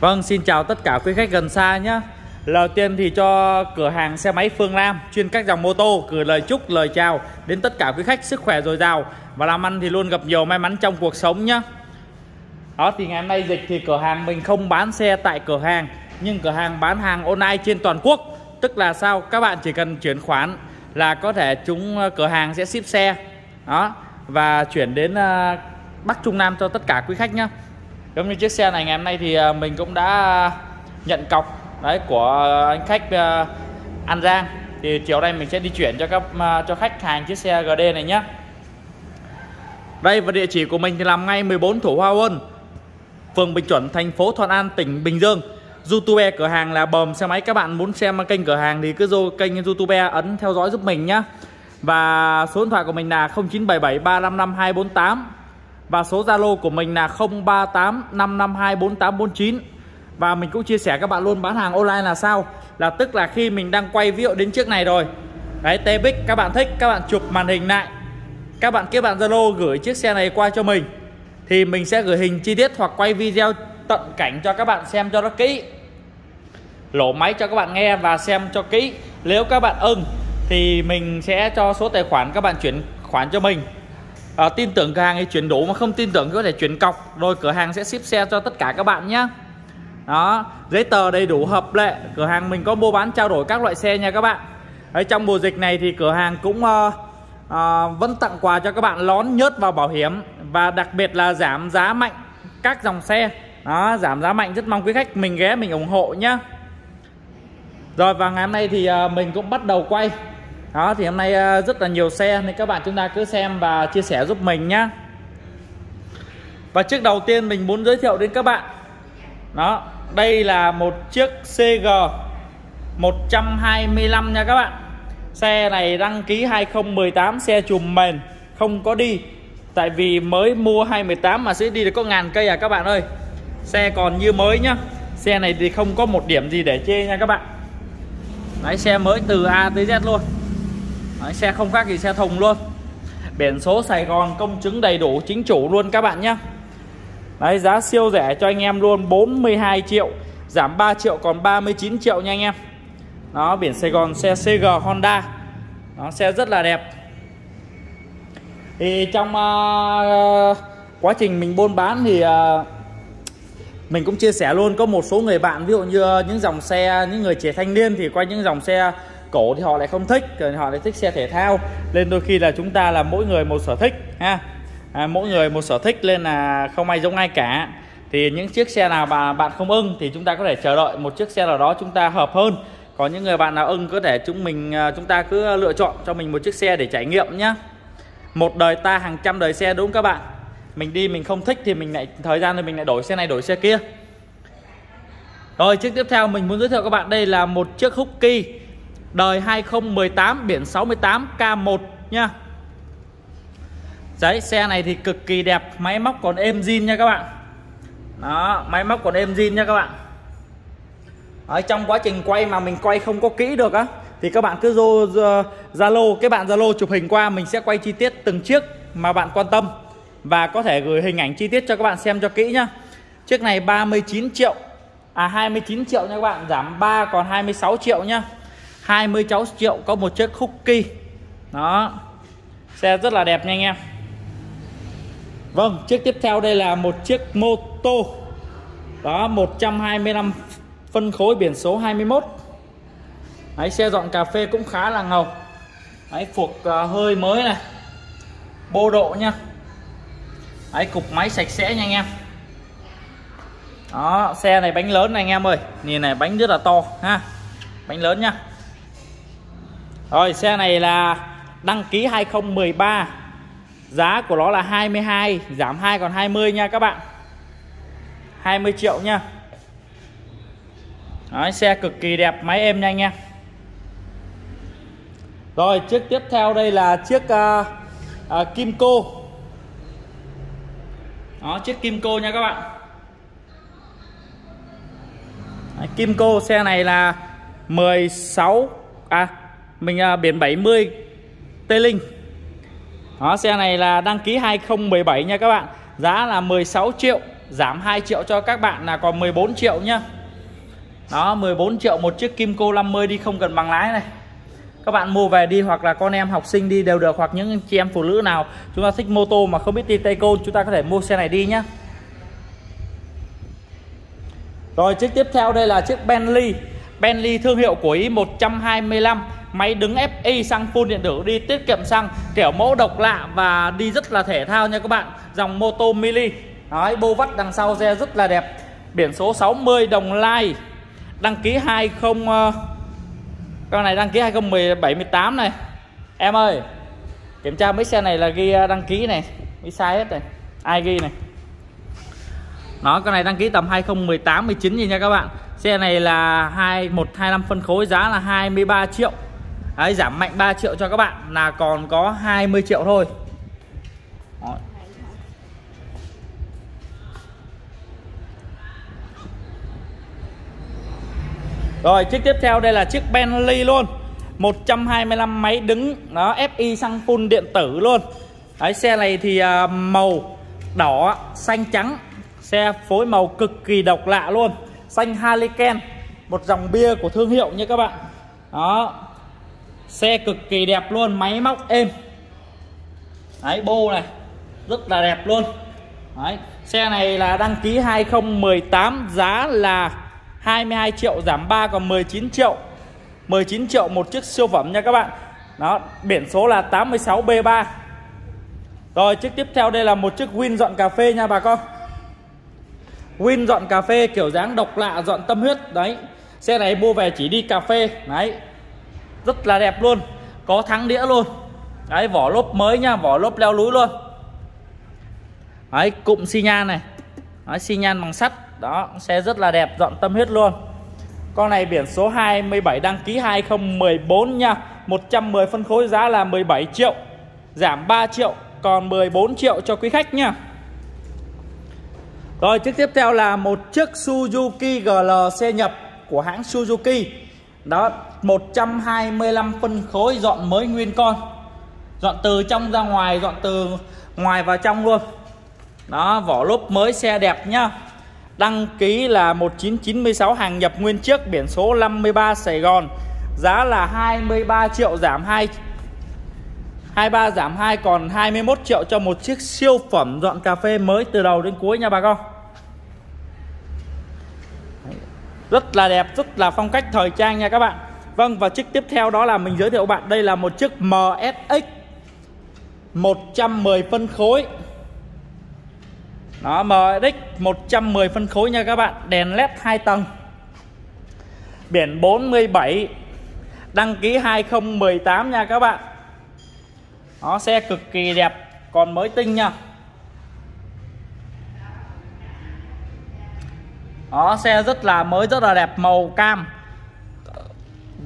Vâng, xin chào tất cả quý khách gần xa nhé Lời tiên thì cho cửa hàng xe máy Phương Lam chuyên các dòng mô tô gửi lời chúc, lời chào đến tất cả quý khách sức khỏe dồi dào và làm ăn thì luôn gặp nhiều may mắn trong cuộc sống nhé. Đó thì ngày hôm nay dịch thì cửa hàng mình không bán xe tại cửa hàng nhưng cửa hàng bán hàng online trên toàn quốc. Tức là sao? Các bạn chỉ cần chuyển khoản là có thể chúng ờ, cửa hàng sẽ ship xe. Đó và chuyển đến ờ, Bắc Trung Nam cho tất cả quý khách nhé. Giống như chiếc xe này ngày hôm nay thì à, mình cũng đã nhận cọc, đấy, của anh khách à, An Giang. Thì chiều nay mình sẽ đi chuyển cho các à, cho khách hàng chiếc xe GD này nhé đây, và địa chỉ của mình thì làm ngay 14 Thủ Hoa Quân phường Bình Chuẩn, thành phố Thuận An, tỉnh Bình Dương. YouTube cửa hàng là bầm xe máy. Các bạn muốn xem kênh cửa hàng thì cứ vô kênh YouTube ấn theo dõi giúp mình nhé và số điện thoại của mình là 0977 355 248 và số Zalo của mình là 0385524849 và mình cũng chia sẻ các bạn luôn, bán hàng online là sao? Là tức là khi mình đang quay ví dụ đến trước này rồi. Đấy TBX các bạn thích, các bạn chụp màn hình lại. Các bạn kết bạn Zalo gửi chiếc xe này qua cho mình. Thì mình sẽ gửi hình chi tiết hoặc quay video tận cảnh cho các bạn xem cho nó kỹ. Lỗ máy cho các bạn nghe và xem cho kỹ. Nếu các bạn ưng thì mình sẽ cho số tài khoản các bạn chuyển khoản cho mình à, tin tưởng cửa hàng thì chuyển đủ mà không tin tưởng có thể chuyển cọc. Rồi cửa hàng sẽ ship xe cho tất cả các bạn nhé đó giấy tờ đầy đủ hợp lệ. Cửa hàng mình có mua bán trao đổi các loại xe nha các bạn. Ở trong mùa dịch này thì cửa hàng cũng uh, uh, vẫn tặng quà cho các bạn lón nhớt vào bảo hiểm và đặc biệt là giảm giá mạnh các dòng xe. Đó giảm giá mạnh rất mong quý khách mình ghé mình ủng hộ nhá. Rồi và ngày hôm nay thì uh, mình cũng bắt đầu quay đó, thì hôm nay ờ, rất là nhiều xe, nên các bạn chúng ta cứ xem và chia sẻ giúp mình nhá. Và chiếc đầu tiên mình muốn giới thiệu đến các bạn, đó, đây là một chiếc CG 125 nha các bạn. Xe này đăng ký 2018 xe chùm mền, Không có đi. Tại vì mới mua 2018 mà sẽ đi được có ngàn cây à các bạn ơi. Xe còn như mới nhá. Xe này thì không có một điểm gì để chê nha các bạn. Đấy, xe mới từ A tới Z luôn. Đấy, Xe không khác gì xe thùng luôn. Biển số Sài Gòn công chứng đầy đủ chính chủ luôn các bạn nhé. Đấy giá siêu rẻ cho anh em luôn 42 triệu Giảm 3 triệu còn 39 triệu nha anh em. Đó biển Sài Gòn xe CG Honda. Đó xe rất là đẹp. Thì trong uh, quá trình mình buôn bán thì uh, mình cũng chia sẻ luôn có một số người bạn ví dụ như à, những dòng xe những người trẻ thanh niên thì quay những dòng xe cổ thì họ lại không thích rồi họ lại thích xe thể thao. Nên đôi khi là chúng ta là mỗi người một sở thích ha. À, mỗi người một sở thích nên là không ai giống ai cả. Thì những chiếc xe nào mà bạn không ưng thì chúng ta có thể chờ đợi một chiếc xe nào đó chúng ta hợp hơn. Có những người bạn nào ưng có thể chúng mình à, chúng ta cứ lựa chọn cho mình một chiếc xe để trải nghiệm nhá. Một đời ta hàng trăm đời xe đúng các bạn? Mình đi mình không thích thì mình lại thời gian thì mình lại đổi xe này đổi xe kia. Rồi chiếc tiếp theo mình muốn giới thiệu các bạn. Đây là một chiếc Hookie đời 2018 biển 68 K1 nha Đấy xe này thì cực kỳ đẹp. Máy móc còn êm zin nha các bạn. Đó máy móc còn êm zin nha các bạn. Ở trong quá trình quay mà mình quay không có kỹ được á thì các bạn cứ vô ờ, Zalo cái bạn Zalo chụp hình qua mình sẽ quay chi tiết từng chiếc mà bạn quan tâm. Và có thể gửi hình ảnh chi tiết cho các bạn xem cho kỹ nhá. Chiếc này 39 triệu à 29 triệu nha các bạn, giảm 3 còn 26 triệu nhá. 26 triệu có một chiếc cookie Đó. Xe rất là đẹp nha anh em. Vâng, chiếc tiếp theo đây là một chiếc mô tô. Đó, 125 phân khối biển số 21. Đấy, xe dọn cà phê cũng khá là ngầu. Đấy, phục uh, hơi mới này. Bô độ nha. Đấy, cục máy sạch sẽ nha anh em. Đó, xe này bánh lớn này anh em ơi. Nhìn này bánh rất là to ha. Bánh lớn nha. Rồi, xe này là đăng ký 2013 Giá của nó là 22 Giảm 2 còn 20 nha các bạn. 20 triệu nha. Đấy, Xe cực kỳ đẹp máy êm nhanh nha. Rồi chiếc tiếp theo đây là chiếc uh, uh, Kimco. Đó chiếc Kimco nha các bạn. Đấy, Kimco xe này là 16 À mình à, biển 70 Tê Linh. Đó xe này là đăng ký 2017 nha các bạn. Giá là 16 triệu giảm 2 triệu cho các bạn là còn 14 triệu nhá. Đó 14 triệu một chiếc Kim Cô 50 đi không cần bằng lái này. Các bạn mua về đi hoặc là con em học sinh đi đều được hoặc những chị em phụ nữ nào chúng ta thích mô tô mà không biết đi tay côn chúng ta có thể mua xe này đi nhá. Rồi chiếc tiếp theo đây là chiếc Bentley. Bentley thương hiệu của Ý 125 Máy đứng FI xăng full điện tử đi tiết kiệm xăng Kiểu mẫu độc lạ và đi rất là thể thao nha các bạn. Dòng mô tô mini Đấy, bô vắt đằng sau xe rất là đẹp. Biển số 60 đồng lai. Đăng ký 20 ờ, Con này đăng ký 2017 18 này. Em ơi Kiểm tra mấy xe này là ghi ờ, đăng ký này. Bị sai hết này. Ai ghi này? Đó con này đăng ký tầm 2018 19 gì nha các bạn. Xe này là 2125 phân khối giá là 23 triệu. Đấy, giảm mạnh 3 triệu cho các bạn là còn có 20 triệu thôi. Đó. Rồi chiếc tiếp theo đây là chiếc Bentley luôn. 125 máy đứng Đó FI xăng full điện tử luôn. Đấy xe này thì uh, màu đỏ xanh trắng. Xe phối màu cực kỳ độc lạ luôn. Xanh haliken Một dòng bia của thương hiệu nha các bạn. Đó. Xe cực kỳ đẹp luôn, Máy móc êm. Đấy, bô này, Rất là đẹp luôn. Đấy, Xe này là đăng ký 2018 Giá là 22 triệu, giảm 3 còn 19 triệu. 19 triệu một chiếc siêu phẩm nha các bạn. Đó, biển số là 86B3 Rồi, chiếc tiếp theo đây là một chiếc Win dọn cà phê nha bà con. Win dọn cà phê kiểu dáng độc lạ, dọn tâm huyết. Đấy, Xe này mua về chỉ đi cà phê. Đấy rất là đẹp luôn, Có thắng đĩa luôn. Đấy, vỏ lốp mới nha, Vỏ lốp leo núi luôn. Đấy, cụm xi nhan này. Đấy, xi nhan bằng sắt, đó, xe rất là đẹp, dọn tâm huyết luôn. Con này biển số 27 đăng ký 2014 nha. 110 phân khối giá là 17 triệu, giảm 3 triệu, còn 14 triệu cho quý khách nha. Rồi, chiếc tiếp theo là một chiếc Suzuki GL xe nhập của hãng Suzuki đó 125 phân khối dọn mới nguyên con. Dọn từ trong ra ngoài, dọn từ ngoài vào trong luôn. Đó, vỏ lốp mới xe đẹp nhá. Đăng ký là 1996 hàng nhập nguyên chiếc biển số 53 Sài Gòn. Giá là 23 triệu giảm 2 23 giảm 2 còn 21 triệu cho một chiếc siêu phẩm dọn cà phê mới từ đầu đến cuối nha bà con. Rất là đẹp, rất là phong cách thời trang nha các bạn. Vâng và chiếc tiếp theo đó là mình giới thiệu bạn. Đây là một chiếc MSX 110 phân khối. Đó MSX 110 phân khối nha các bạn. Đèn led 2 tầng. Biển 47 đăng ký 2018 nha các bạn. Nó xe cực kỳ đẹp còn mới tinh nha. Đó xe rất là mới rất là đẹp màu cam.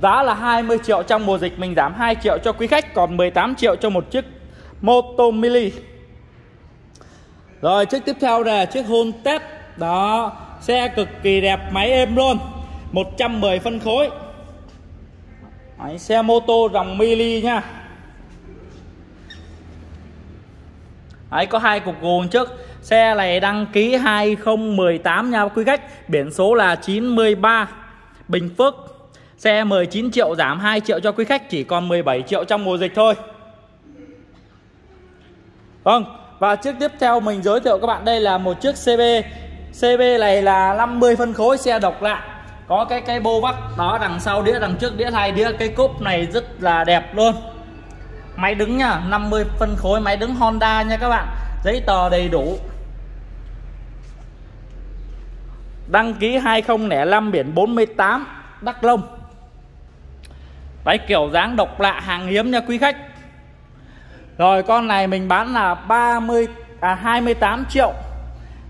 Giá là 20 triệu trong mùa dịch mình giảm 2 triệu cho quý khách còn 18 triệu cho một chiếc Moto Mini. Rồi chiếc tiếp theo là chiếc hôn Đó Xe cực kỳ đẹp máy êm luôn 110 phân khối. Đấy, Xe mô tô dòng mili nha. Đấy có hai cục gùn trước. Xe này đăng ký 2018 nha quý khách. Biển số là 93 Bình Phước. Xe 19 triệu giảm 2 triệu cho quý khách, Chỉ còn 17 triệu trong mùa dịch thôi. Vâng và chiếc tiếp theo mình giới thiệu các bạn đây là một chiếc CB CB này là 50 phân khối xe độc lạ. Có cái cái bô vắc, đó, đằng sau đĩa, đằng trước đĩa, hai đĩa, cái cúp này rất là đẹp luôn. Máy đứng nha 50 phân khối, máy đứng Honda nha các bạn. Giấy tờ đầy đủ. Đăng ký 2005 biển 48 Đắk Lông. Đấy, kiểu dáng độc lạ hàng hiếm nha quý khách. Rồi, con này mình bán là 30 à 28 triệu.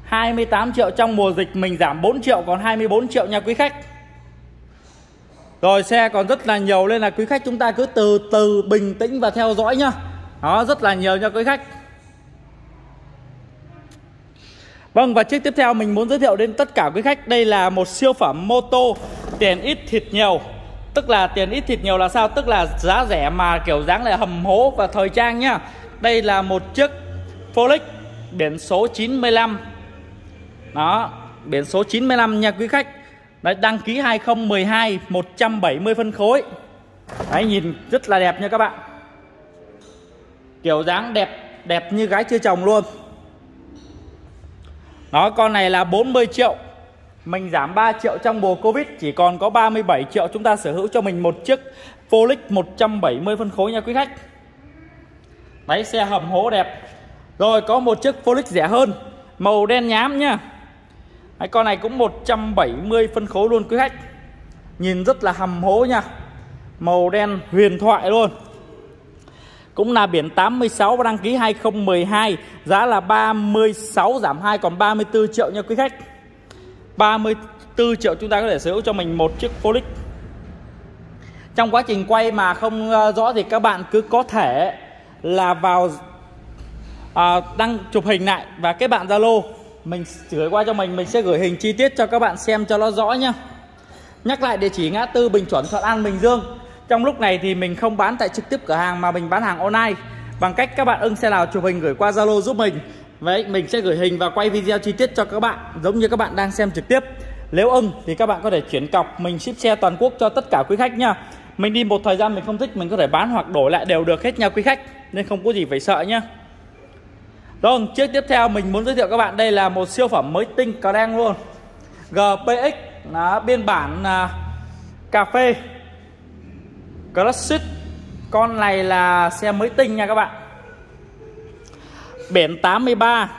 28 triệu trong mùa dịch mình giảm 4 triệu, còn 24 triệu nha quý khách. Rồi, xe còn rất là nhiều, nên là quý khách chúng ta cứ từ từ bình tĩnh và theo dõi nhá. Đó rất là nhiều nha quý khách. Vâng và chiếc tiếp theo mình muốn giới thiệu đến tất cả quý khách, Đây là một siêu phẩm mô tô tiền ít thịt nhiều. Tức là tiền ít thịt nhiều là sao? Tức là giá rẻ mà kiểu dáng lại hầm hố và thời trang nhá. Đây là một chiếc Folix biển số 95 Đó, Biển số 95 nha quý khách. Đấy, đăng ký 2012 170 phân khối. Đấy, nhìn rất là đẹp nha các bạn. Kiểu dáng đẹp Đẹp như gái chưa chồng luôn. Đó con này là 40 triệu. Mình giảm 3 triệu trong mùa Covid Chỉ còn có 37 triệu Chúng ta sở hữu cho mình một chiếc Folix 170 phân khối nha quý khách. Đấy xe hầm hố đẹp. Rồi có một chiếc Folix rẻ hơn Màu đen nhám nha. Đấy, Con này cũng 170 phân khối luôn quý khách. Nhìn rất là hầm hố nha. Màu đen huyền thoại luôn cũng là biển 86 và đăng ký 2012 giá là 36 giảm 2 còn 34 triệu nha quý khách. 34 triệu chúng ta có thể sở hữu cho mình một chiếc Polix trong quá trình quay mà không ờ, rõ thì các bạn cứ có thể là vào à, đăng chụp hình lại và kết bạn Zalo. Mình gửi qua cho mình mình sẽ gửi hình chi tiết cho các bạn xem cho nó rõ nhá. Nhắc lại địa chỉ ngã tư Bình Chuẩn Thuận An Bình Dương trong lúc này thì mình không bán tại trực tiếp cửa hàng mà mình bán hàng online. Bằng cách các bạn ưng xe nào chụp hình gửi qua Zalo giúp mình. Vậy mình sẽ gửi hình và quay video chi tiết cho các bạn giống như các bạn đang xem trực tiếp. Nếu ưng thì các bạn có thể chuyển cọc mình ship xe toàn quốc cho tất cả quý khách nha mình đi một thời gian mình không thích mình có thể bán hoặc đổi lại đều được hết nha quý khách nên không có gì phải sợ nhá. Rồi chiếc tiếp theo mình muốn giới thiệu các bạn đây là một siêu phẩm mới tinh cà đen luôn. GPX là biên bản à, cà phê. Classic. Con này là xe mới tinh nha các bạn. Biển 83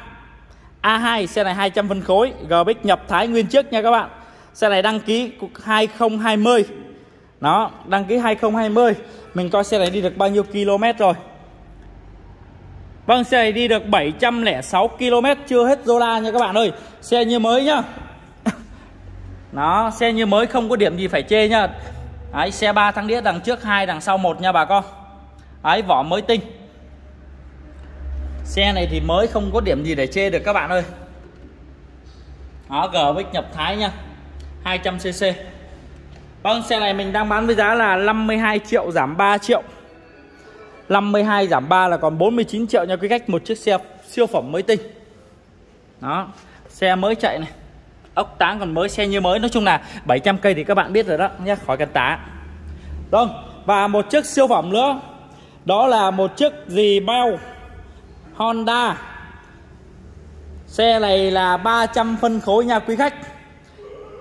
A2 xe này 200 phân khối. GBX nhập Thái nguyên chiếc nha các bạn. Xe này đăng ký 2020 Đó, đăng ký 2020 Mình coi xe này đi được bao nhiêu km rồi. Vâng xe này đi được 706 km. Chưa hết Zola nha các bạn ơi. Xe như mới nhá. Đó, xe như mới không có điểm gì phải chê nhá Đấy, xe 3 thăng đĩa đằng trước hai đằng sau một nha bà con. Đấy, vỏ mới tinh. Xe này thì mới không có điểm gì để chê được các bạn ơi. Đó, GVX nhập Thái nha. 200cc Vâng, xe này mình đang bán với giá là 52 triệu giảm 3 triệu. 52 giảm 3 là còn 49 triệu nha quý khách Một chiếc xe siêu phẩm mới tinh. Đó, xe mới chạy này ốc táng còn mới xe như mới. Nói chung là 700 cây thì các bạn biết rồi đó, nhé, khỏi cần tá vâng và một chiếc siêu phẩm nữa. Đó là một chiếc gì bao? Honda. Xe này là 300 phân khối nha quý khách.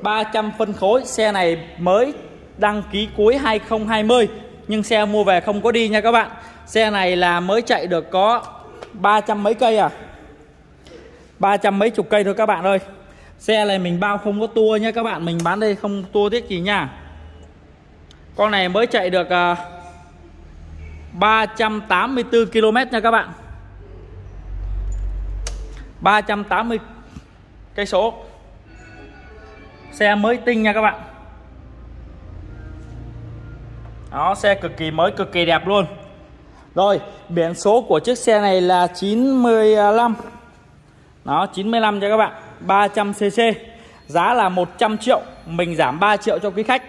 300 phân khối, xe này mới đăng ký cuối 2020 nhưng xe mua về không có đi nha các bạn. Xe này là mới chạy được có 300 mấy cây à? 300 mấy chục cây thôi các bạn ơi. Xe này mình bao không có tua nhé các bạn Mình bán đây không tua tiết gì nha. Con này mới chạy được uh, 384 km nha các bạn. 380 cây số. Xe mới tinh nha các bạn. Đó xe cực kỳ mới cực kỳ đẹp luôn. Rồi biển số của chiếc xe này là 95 Đó 95 cho các bạn. 300cc Giá là 100 triệu, Mình giảm 3 triệu cho quý khách.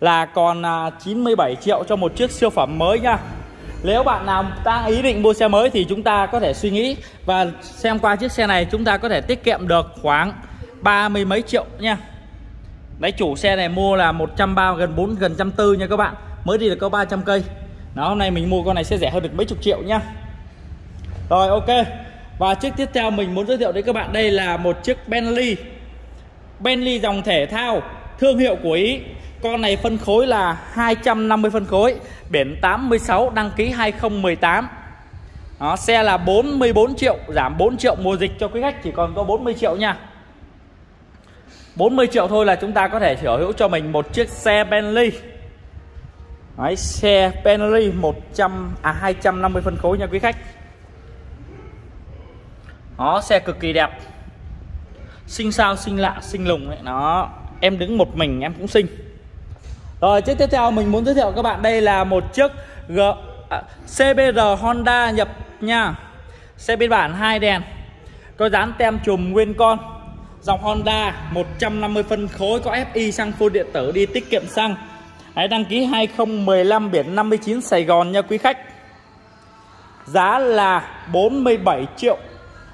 Là còn à, 97 triệu cho một chiếc siêu phẩm mới nha. Nếu bạn nào đang ý định mua xe mới Thì chúng ta có thể suy nghĩ Và xem qua chiếc xe này Chúng ta có thể tiết kiệm được khoảng ba mươi mấy triệu nha. Đấy, chủ xe này mua là 130 gần 4 gần trăm tư nha các bạn. Mới đi được có 300 cây. Đó, hôm nay mình mua con này sẽ rẻ hơn được mấy chục triệu nha. Rồi, ok và chiếc tiếp theo mình muốn giới thiệu đến các bạn đây là một chiếc Bentley. Bentley dòng thể thao thương hiệu của Ý. Con này phân khối là 250 phân khối Biển 86 đăng ký 2018 Đó, Xe là 44 triệu Giảm 4 triệu mùa dịch cho quý khách Chỉ còn có 40 triệu nha. 40 triệu thôi là chúng ta có thể sở hữu cho mình một chiếc xe Bentley. Đấy, xe Bentley 100 à 250 phân khối nha quý khách đó xe cực kỳ đẹp. Sinh sao sinh lạ sinh lùng ấy. Nó em đứng một mình em cũng sinh rồi chiếc tiếp theo mình muốn giới thiệu các bạn. Đây là một chiếc G à, CBR Honda nhập nha. Xe biên bản hai đèn. Có dán tem chùm nguyên con. Dòng Honda 150 phân khối có FI xăng full điện tử đi tiết kiệm xăng. Hãy đăng ký 2015 biển 59 Sài Gòn nha quý khách. Giá là 47 triệu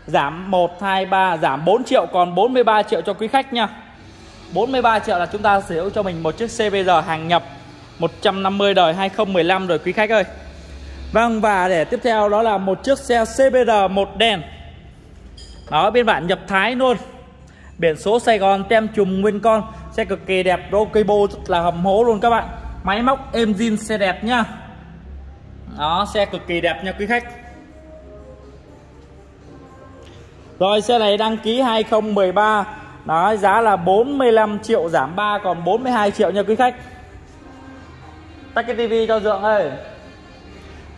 giảm 1 2 3 giảm 4 triệu, còn 43 triệu cho quý khách nha 43 triệu là chúng ta sở hữu cho mình một chiếc CBR hàng nhập 150 đời 2015 rồi quý khách ơi. Vâng và để tiếp theo đó là một chiếc xe CBR một đèn. Đó biên bản nhập Thái luôn. Biển số Sài Gòn tem chùm nguyên con, Xe cực kỳ đẹp, Rokibo rất là hầm hố luôn các bạn. Máy móc êm zin, xe đẹp nhá. Đó, xe cực kỳ đẹp nha quý khách. Rồi, xe này đăng ký 2013 Đó, giá là 45 triệu giảm 3 còn 42 triệu nha quý khách. Tắt cái tivi cho Dượng ơi.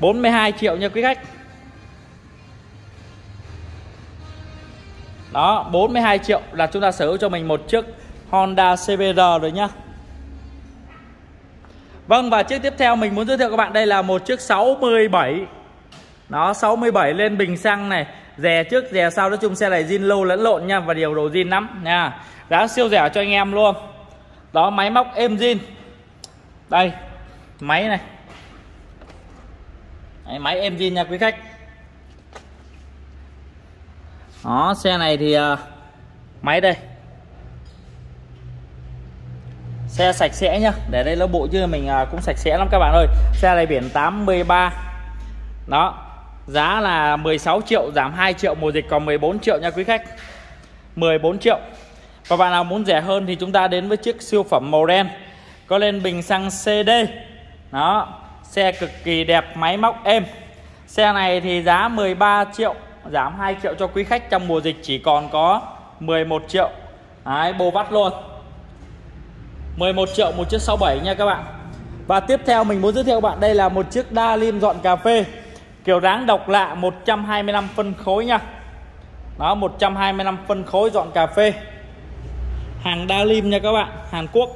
42 triệu nha quý khách. Đó 42 triệu là chúng ta sở hữu cho mình một chiếc Honda CBR rồi nhá. Vâng và chiếc tiếp theo mình muốn giới thiệu các bạn đây là một chiếc 67 đó 67 lên bình xăng này. Rè trước rè sau nói chung xe này zin lâu lẫn lộn nha Và điều đồ zin lắm nha. Giá siêu rẻ cho anh em luôn. Đó máy móc êm zin. Đây Máy này. Đấy, Máy êm zin nha quý khách. Đó xe này thì uh, Máy đây. Xe sạch sẽ nhá. Để đây nó bộ chứ mình uh, cũng sạch sẽ lắm các bạn ơi. Xe này biển 83 đó giá là 16 triệu giảm 2 triệu mùa dịch còn 14 triệu nha quý khách. 14 triệu. Và bạn nào muốn rẻ hơn thì chúng ta đến với chiếc siêu phẩm màu đen có lên bình xăng CD đó xe cực kỳ đẹp máy móc êm. Xe này thì giá 13 triệu giảm 2 triệu cho quý khách. Trong mùa dịch chỉ còn có 11 triệu. Đấy, bồ vắt luôn. 11 triệu một chiếc 67 nha các bạn. Và tiếp theo mình muốn giới thiệu bạn đây là một chiếc đa lim dọn cà phê. Kiểu dáng độc lạ 125 phân khối nha. Đó 125 phân khối dọn cà phê. Hàng đa lim nha các bạn Hàn Quốc.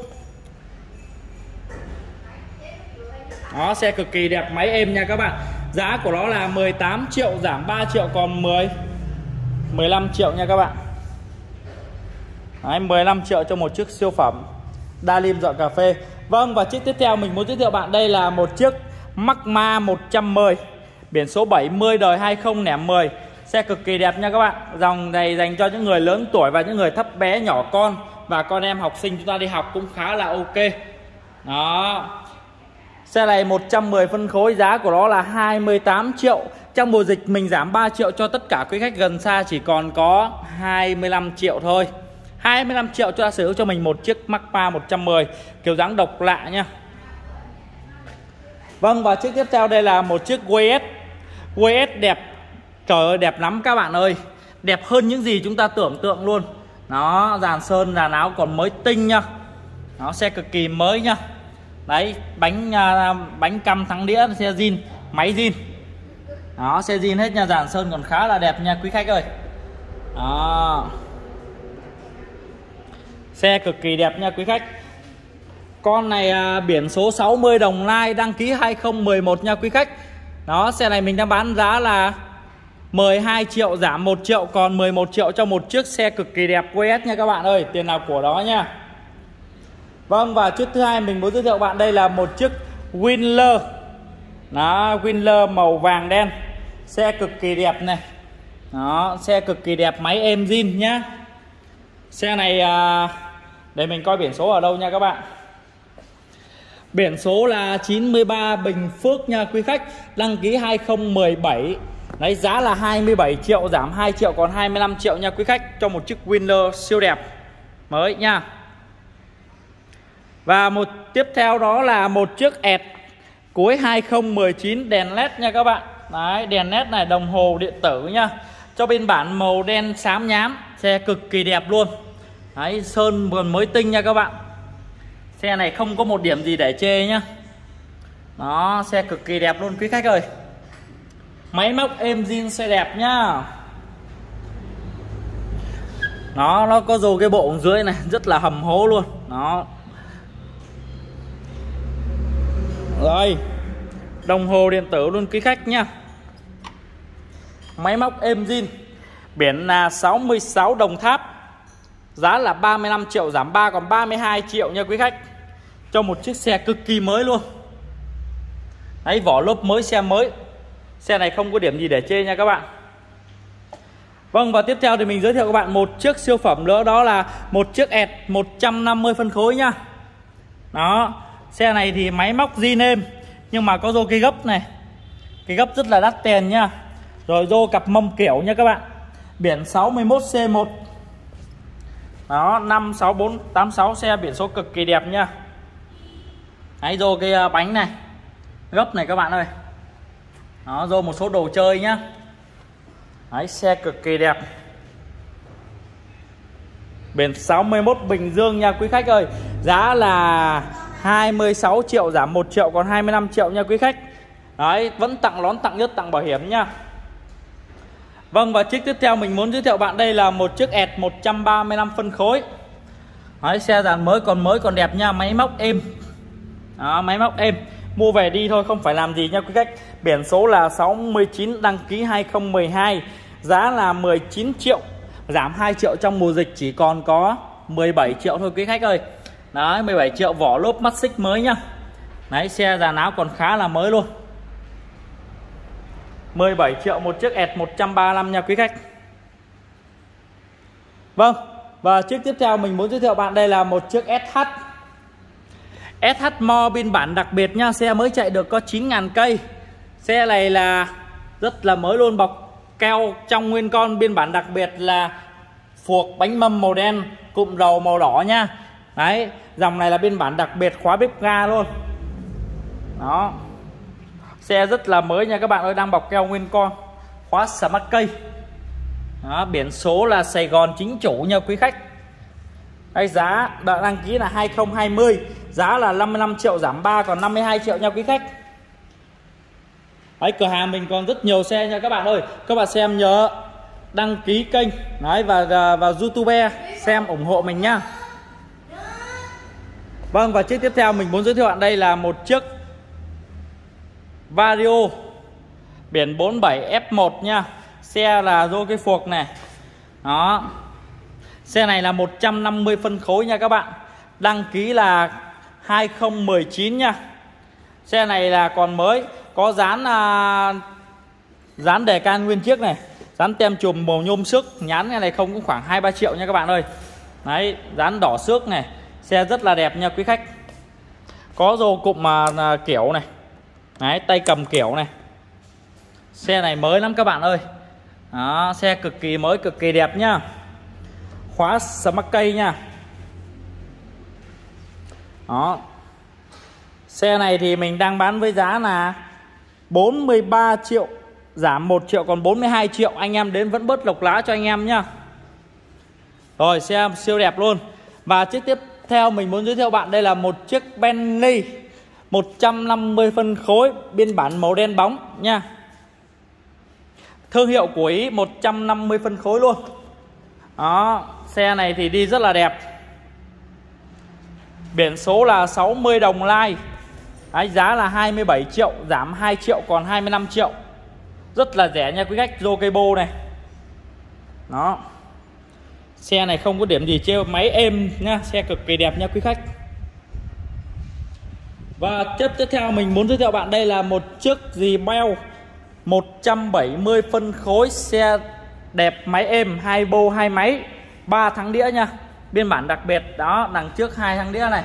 Đó xe cực kỳ đẹp máy êm nha các bạn. Giá của nó là 18 triệu giảm 3 triệu còn 10 15 triệu nha các bạn. Đấy, 15 triệu cho một chiếc siêu phẩm đa lim dọn cà phê. Vâng và chiếc tiếp theo mình muốn giới thiệu bạn đây là một chiếc Magma 110 Biển số 70 đời 20 nẻm 10 Xe cực kỳ đẹp nha các bạn. Dòng này dành cho những người lớn tuổi và những người thấp bé nhỏ con. Và con em học sinh chúng ta đi học cũng khá là ok. Đó. Xe này 110 phân khối, giá của nó là 28 triệu. Trong mùa dịch, mình giảm 3 triệu cho tất cả quý khách gần xa, chỉ còn có 25 triệu thôi. 25 triệu cho ta sở hữu cho mình một chiếc Magma 110 kiểu dáng độc lạ nha. Vâng và chiếc tiếp theo đây là một chiếc WS QS đẹp. Trời ơi đẹp lắm các bạn ơi. Đẹp hơn những gì chúng ta tưởng tượng luôn. Nó dàn sơn dàn áo còn mới tinh nhá, Nó xe cực kỳ mới nhá. Đấy bánh uh, bánh căm thắng đĩa xe zin Máy zin Đó xe zin hết nha dàn sơn còn khá là đẹp nha quý khách ơi. Đó. Xe cực kỳ đẹp nha quý khách. Con này à, biển số 60 đồng Nai đăng ký 2011 nha quý khách. Đó xe này mình đang bán giá là 12 triệu giảm 1 triệu còn 11 triệu cho một chiếc xe cực kỳ đẹp QS nha các bạn ơi. Tiền nào của đó nha. Vâng và chiếc thứ hai mình muốn giới thiệu bạn đây là một chiếc Winler Đó Winler màu vàng đen. Xe cực kỳ đẹp này. Đó xe cực kỳ đẹp máy engine zin nhá. Xe này à, để mình coi biển số ở đâu nha các bạn. Biển số là 93 Bình Phước nha quý khách Đăng ký 2017 Đấy giá là 27 triệu giảm 2 triệu còn 25 triệu nha quý khách Cho một chiếc Winner siêu đẹp. Mới nha. Và một tiếp theo đó là một chiếc ẹt Cuối 2019 đèn led nha các bạn. Đấy đèn led này đồng hồ điện tử nha. Cho bên bản màu đen xám nhám Xe cực kỳ đẹp luôn. Đấy, sơn còn mới tinh nha các bạn. Xe này không có một điểm gì để chê nhá. Nó xe cực kỳ đẹp luôn, quý khách ơi. Máy móc êm zin xe đẹp nhá. Nó nó có dù cái bộ dưới này, Rất là hầm hố luôn. Nó Rồi Đồng hồ điện tử luôn, quý khách nhá. Máy móc êm zin. Biển là 66 đồng tháp. Giá là 35 triệu, giảm 3 còn 32 triệu nha, quý khách. Cho một chiếc xe cực kỳ mới luôn Đấy vỏ lốp mới xe mới Xe này không có điểm gì để chê nha các bạn Vâng và tiếp theo thì mình giới thiệu các bạn một chiếc siêu phẩm nữa đó là một chiếc ẹt 150 phân khối nha, Đó, xe này thì máy móc di nêm nhưng mà có rô cây gấp này. cây gấp rất là đắt tiền nhá. Rồi rô cặp mâm kiểu nha các bạn. Biển 61C1. Đó, 56486 xe biển số cực kỳ đẹp nhá. Đấy rô cái ờ, bánh này. Gấp này các bạn ơi. Đó, rô một số đồ chơi nhá. Đấy, xe cực kỳ đẹp Biển 61 Bình Dương nha quý khách ơi Giá là 26 triệu giảm 1 triệu còn 25 triệu nha quý khách Đấy vẫn tặng lón tặng nhất tặng bảo hiểm nha Vâng và chiếc tiếp theo mình muốn giới thiệu bạn đây là một chiếc ẹt 135 phân khối Đấy xe dàn mới còn mới còn đẹp nha Máy móc êm đó, Máy móc êm. Mua về đi thôi không phải làm gì nha quý khách. Biển số là 69 đăng ký 2012 Giá là 19 triệu. Giảm 2 triệu trong mùa dịch chỉ còn có 17 triệu thôi quý khách ơi. Đấy 17 triệu vỏ lốp mắt xích mới nhá. Đấy xe già áo còn khá là mới luôn. 17 triệu một chiếc ẹt 135 nha quý khách. Vâng Và chiếc tiếp theo mình muốn giới thiệu bạn đây là một chiếc SH SH Mo biên bản đặc biệt nha. Xe mới chạy được có 9.000 cây. Xe này là rất là mới luôn bọc keo trong nguyên con. Biên bản đặc biệt là phuộc bánh mâm màu đen cụm đầu màu đỏ nha. Đấy dòng này là biên bản đặc biệt khóa bếp ga luôn. Đó. Xe rất là mới nha. Các bạn ơi đang bọc keo nguyên con khóa smart cây. Đó, biển số là Sài Gòn chính chủ nha quý khách. Đây giá đã đăng ký là 2020 giá là 55 triệu giảm 3 còn 52 triệu nha quý khách. Đấy, cửa hàng mình còn rất nhiều xe nha các bạn ơi. Các bạn xem nhớ đăng ký kênh Đấy, và vào youtube xem ủng hộ mình nhá Vâng và chiếc tiếp theo mình muốn giới thiệu bạn đây là một chiếc Vario biển 47 F1 nha. Xe là do cái phuộc này. Đó. Xe này là 150 phân khối nha các bạn. Đăng ký là 2019 nha. Xe này là còn mới có dán à, dán đề can nguyên chiếc này dán tem chùm màu nhôm sức nhán cái này không cũng khoảng hai ba triệu nha các bạn ơi. Đấy dán đỏ xước này xe rất là đẹp nha quý khách. Có rô cụm mà à, kiểu này đấy tay cầm kiểu này. Xe này mới lắm các bạn ơi. Đó, xe cực kỳ mới cực kỳ đẹp nhá khóa smart cây nha đó. Xe này thì mình đang bán với giá là 43 triệu, giảm 1 triệu còn 42 triệu. Anh em đến vẫn bớt lộc lá cho anh em nhá. Rồi, xe siêu đẹp luôn. Và chiếc tiếp theo mình muốn giới thiệu bạn đây là một chiếc Bentley 150 phân khối, biên bản màu đen bóng nha. Thương hiệu của Ý 150 phân khối luôn. Đó, xe này thì đi rất là đẹp biển số là 60 đồng lai Đấy, giá là 27 triệu giảm 2 triệu còn 25 triệu. Rất là rẻ nha quý khách Jokebo cây bô này. Đó. Xe này không có điểm gì treo máy êm nha xe cực kỳ đẹp nha quý khách. Và tiếp tiếp theo mình muốn giới thiệu bạn đây là một chiếc gì beo. 170 phân khối xe đẹp máy êm hai bô hai máy ba thắng đĩa nha biên bản đặc biệt, đó, đằng trước hai thắng đĩa này.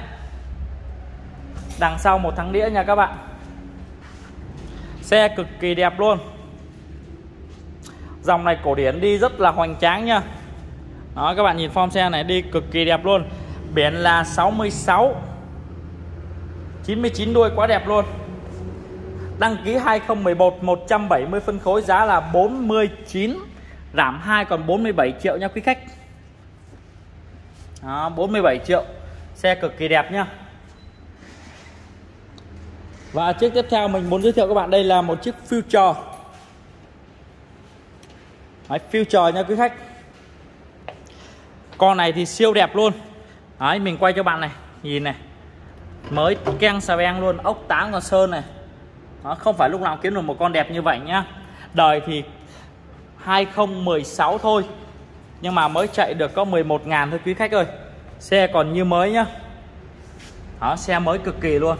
Đằng sau một thắng đĩa nha các bạn. Xe cực kỳ đẹp luôn. Dòng này cổ điển đi rất là hoành tráng nha. Đó, các bạn nhìn form xe này đi cực kỳ đẹp luôn. Biển là 66 99 đuôi quá đẹp luôn. Đăng ký 2011 170 phân khối, giá là 49 giảm 2 còn 47 triệu nha quý khách đó, 47 triệu. Xe cực kỳ đẹp nhá. Và chiếc tiếp theo mình muốn giới thiệu các bạn đây là một chiếc Future. Đấy, Future nha quý khách. Con này thì siêu đẹp luôn. Đấy, mình quay cho bạn này. Nhìn này. Mới keng xà beng luôn Ốc táng còn sơn này. Đó, Không phải lúc nào kiếm được một con đẹp như vậy nhá. Đời thì 2016 thôi. Nhưng mà mới chạy được có 11 ngàn thôi quý khách ơi. Xe còn như mới nhá. Đó, xe mới cực kỳ luôn.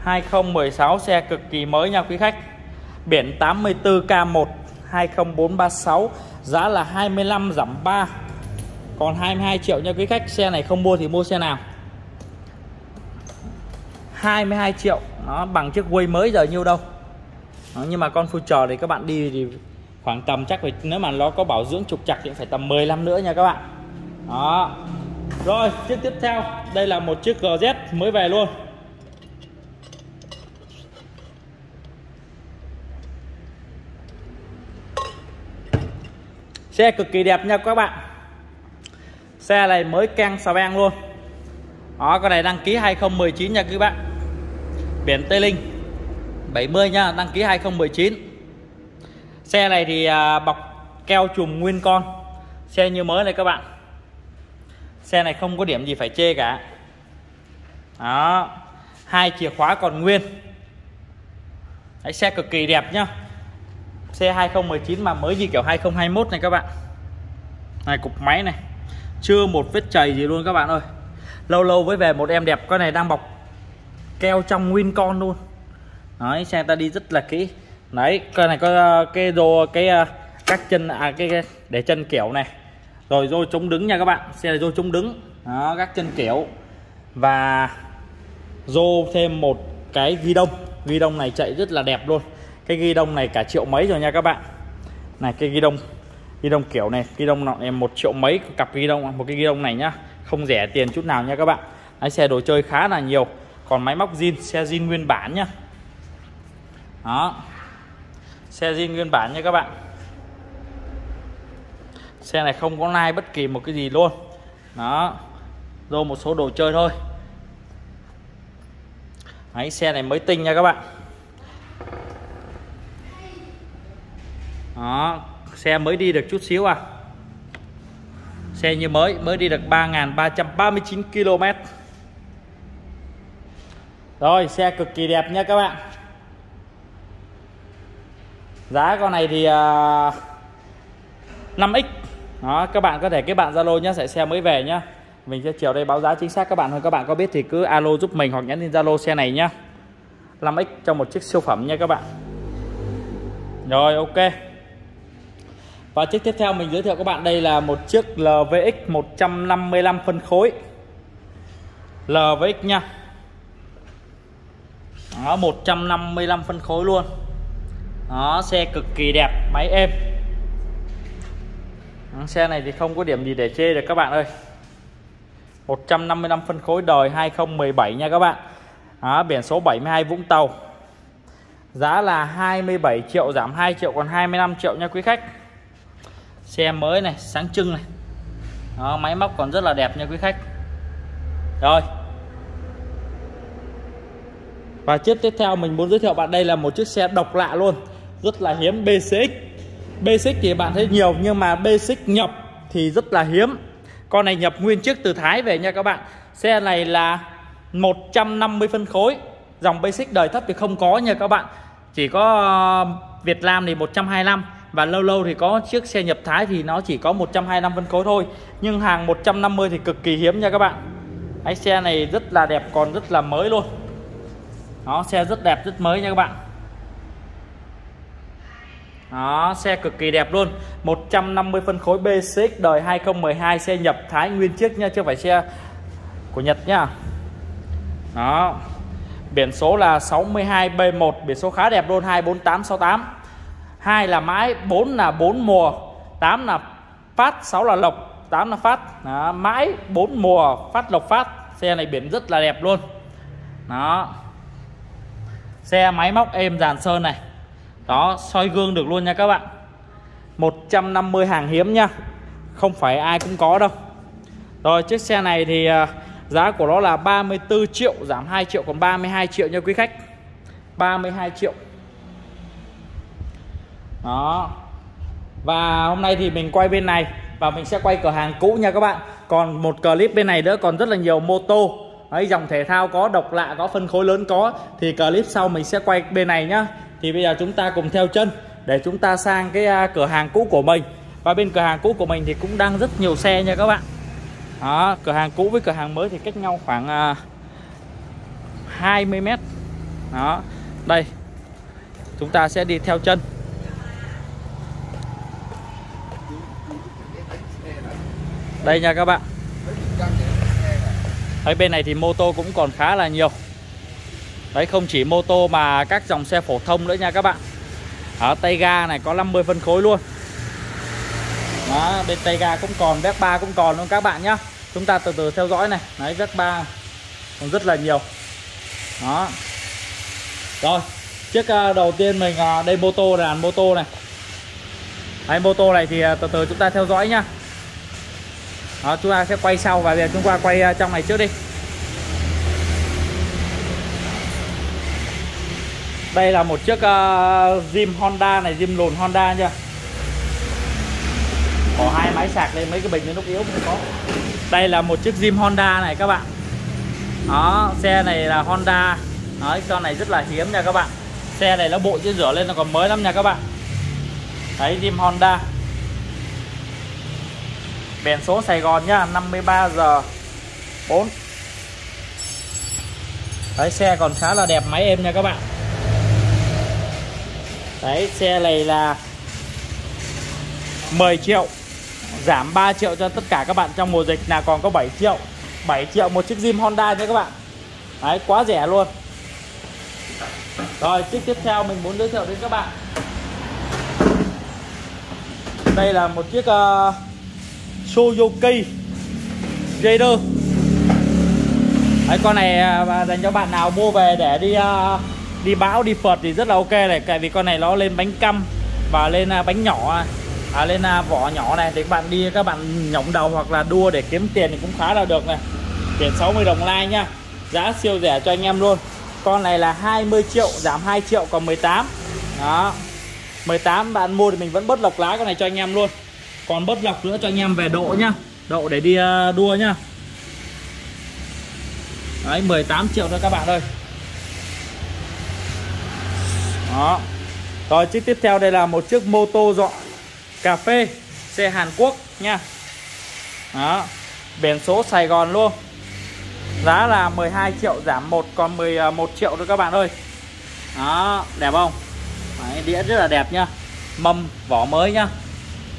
2016 xe cực kỳ mới nha quý khách. Biển 84K1 20436 giá là 25 giảm 3 còn 22 triệu nha quý khách xe này không mua thì mua xe nào? 22 triệu. Nó bằng chiếc quay mới giờ nhiêu đâu? Đó, nhưng mà con Future thì các bạn đi thì khoảng tầm chắc phải nếu mà nó có bảo dưỡng trục chặt thì phải tầm 10 năm nữa nha các bạn. Đó. Rồi chiếc tiếp theo. Đây là một chiếc GZ mới về luôn. Xe cực kỳ đẹp nha các bạn. Xe này mới căng xà beng luôn. Đó con này đăng ký 2019 nha các bạn. Biển Tây Linh. 70 nha đăng ký 2019 xe này thì à, bọc keo chùm nguyên con xe như mới này các bạn. Xe này không có điểm gì phải chê cả. Đó hai chìa khóa còn nguyên. Đấy, xe cực kỳ đẹp nhá. Xe 2019 mà mới như kiểu 2021 này các bạn. Này cục máy này. Chưa một vết chày gì luôn các bạn ơi. Lâu lâu mới về một em đẹp con này đang bọc keo trong nguyên con luôn đấy xe ta đi rất là kỹ. Đấy con này có ờ, cái đồ cái ờ, các chân à cái, cái để chân kiểu này. Rồi rô chống đứng nha các bạn. Xe rô chống đứng. Đó các chân kiểu. Và rô thêm một cái ghi đông. Ghi đông này chạy rất là đẹp luôn. Cái ghi đông này cả triệu mấy rồi nha các bạn. Này cái ghi đông ghi đông kiểu này ghi đông này một triệu mấy cặp ghi đông một cái ghi đông này nhá. Không rẻ tiền chút nào nha các bạn. Đấy, xe đồ chơi khá là nhiều. Còn máy móc zin xe zin nguyên bản nhá đó. Xe zin nguyên bản nha các bạn. Xe này không có nai bất kỳ một cái gì luôn. Đó. Rồi một số đồ chơi thôi. Đấy, xe này mới tinh nha các bạn. Đó. Xe mới đi được chút xíu à. Xe như mới mới đi được 3.339 km rồi xe cực kỳ đẹp nha các bạn giá con này thì à, uh, 5x đó các bạn có thể kết bạn Zalo nhé sẽ xe mới về nhá mình sẽ chiều đây báo giá chính xác các bạn thôi. Các bạn có biết thì cứ alo giúp mình hoặc nhắn tin Zalo xe này nhá 5x cho một chiếc siêu phẩm nha các bạn. Rồi ok. Và chiếc tiếp theo mình giới thiệu các bạn đây là một chiếc LVX 155 phân khối. LVX nha. Đó 155 phân khối luôn đó xe cực kỳ đẹp máy êm. Xe này thì không có điểm gì để chê được các bạn ơi. 155 phân khối đời 2017 nha các bạn. Đó, biển số 72 Vũng Tàu. Giá là 27 triệu giảm 2 triệu còn 25 triệu nha quý khách. Xe mới này sáng trưng này. Đó, máy móc còn rất là đẹp nha quý khách. Rồi. Và chiếc tiếp theo mình muốn giới thiệu bạn đây là một chiếc xe độc lạ luôn rất là hiếm. BCX basic thì bạn thấy nhiều, nhưng mà basic nhập thì rất là hiếm. Con này nhập nguyên chiếc từ Thái về nha các bạn. Xe này là 150 phân khối. Dòng basic đời thấp thì không có nha các bạn. Chỉ có ờ, Việt Nam thì 125 và lâu lâu thì có chiếc xe nhập Thái thì nó chỉ có 125 phân khối thôi. Nhưng hàng 150 thì cực kỳ hiếm nha các bạn. Cái xe này rất là đẹp, còn rất là mới luôn. Đó, xe rất đẹp, rất mới nha các bạn đó, xe cực kỳ đẹp luôn. 150 phân khối BCX đời 2012 xe nhập Thái nguyên chiếc nha chứ không phải xe của Nhật nha. Đó. Biển số là 62B1 biển số khá đẹp luôn 24868 2 là mái 4 là 4 mùa 8 là phát 6 là lộc 8 là phát. Đó, mái 4 mùa phát lộc phát. Xe này biển rất là đẹp luôn. Đó. Xe máy móc êm dàn sơn này đó, soi gương được luôn nha các bạn. 150 hàng hiếm nha. Không phải ai cũng có đâu. Rồi, chiếc xe này thì à, giá của nó là 34 triệu, giảm 2 triệu, còn 32 triệu nha quý khách. 32 triệu. Đó. Và hôm nay thì mình quay bên này và mình sẽ quay cửa hàng cũ nha các bạn. Còn một clip bên này nữa, còn rất là nhiều mô tô ấy dòng thể thao có, độc lạ có, phân khối lớn có. Thì clip sau mình sẽ quay bên này nhá thì bây giờ chúng ta cùng theo chân để chúng ta sang cái à, cửa hàng cũ của mình. Và bên cửa hàng cũ của mình thì cũng đang rất nhiều xe nha các bạn. Đó, cửa hàng cũ với cửa hàng mới thì cách nhau khoảng à, uh, 20 mét. Đó đây chúng ta sẽ đi theo chân. Đây nha các bạn. Ở bên này thì mô tô cũng còn khá là nhiều đấy không chỉ mô tô mà các dòng xe phổ thông nữa nha các bạn. Ở tay ga này có 50 phân khối luôn. Đó bên tay ga cũng còn Vespa cũng còn luôn các bạn nhá. Chúng ta từ từ theo dõi này. Đấy Vespa còn rất là nhiều. Đó. Rồi chiếc à, đầu tiên mình à, đây mô tô là mô tô này. Đấy, mô tô này thì à, từ từ chúng ta theo dõi nhá. Đó, chúng ta sẽ quay sau và bây giờ chúng ta quay trong này trước đi. Đây là một chiếc uh, Honda này Zim lồn Honda nha. Có hai máy sạc lên mấy cái bình nước yếu cũng có. Đây là một chiếc Zim Honda này các bạn. Đó xe này là Honda. Đấy, con này rất là hiếm nha các bạn. Xe này nó bộ chứ rửa lên nó còn mới lắm nha các bạn. Đấy, Zim Honda. Biển số Sài Gòn nhá 53 giờ 4 Đấy, xe còn khá là đẹp máy êm nha các bạn. Đấy, xe này là 10 triệu Giảm 3 triệu cho tất cả các bạn trong mùa dịch là còn có 7 triệu 7 triệu một chiếc Zim Honda nha các bạn. Đấy, quá rẻ luôn. Rồi, chiếc tiếp theo mình muốn giới thiệu đến các bạn. Đây là một chiếc uh, Suzuki Raider. Đấy, con này uh, dành cho bạn nào mua về để đi uh, đi bão đi phượt thì rất là ok này tại vì con này nó lên bánh căm và lên à, bánh nhỏ à, à lên à, vỏ nhỏ này thì các bạn đi các bạn nhổng đầu hoặc là đua để kiếm tiền thì cũng khá là được này. Tiền 60 đồng like nha giá siêu rẻ cho anh em luôn. Con này là 20 triệu giảm 2 triệu còn 18 đó. 18 bạn mua thì mình vẫn bớt lọc lá con này cho anh em luôn. Còn bớt lọc nữa cho anh em về độ nhá. Độ để đi đua nhá. Đấy 18 triệu thôi các bạn ơi. Đó. Rồi chiếc tiếp theo đây là một chiếc mô tô dọn cà phê Xe Hàn Quốc nha. Đó. Biển số Sài Gòn luôn. Giá là 12 triệu giảm 1 còn 11 à, triệu thôi các bạn ơi. Đó đẹp không? Đấy, Đĩa rất là đẹp nhá Mâm vỏ mới nhá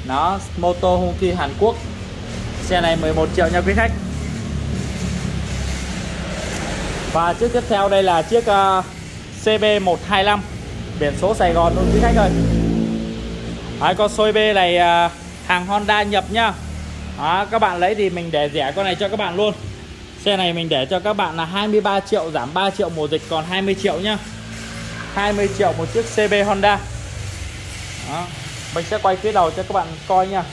nó mô tô Honki Hàn Quốc. Xe này 11 triệu nha quý khách. Và chiếc tiếp theo đây là chiếc à, uh, CB125 Biển số Sài Gòn luôn quý khách ơi. Đấy, con xôi B này à, hàng Honda nhập nhá. Đó, các bạn lấy thì mình để rẻ con này cho các bạn luôn. Xe này mình để cho các bạn là 23 triệu giảm 3 triệu mùa dịch còn 20 triệu nhá. 20 triệu một chiếc CB Honda. Đó. Mình sẽ quay phía đầu cho các bạn coi nha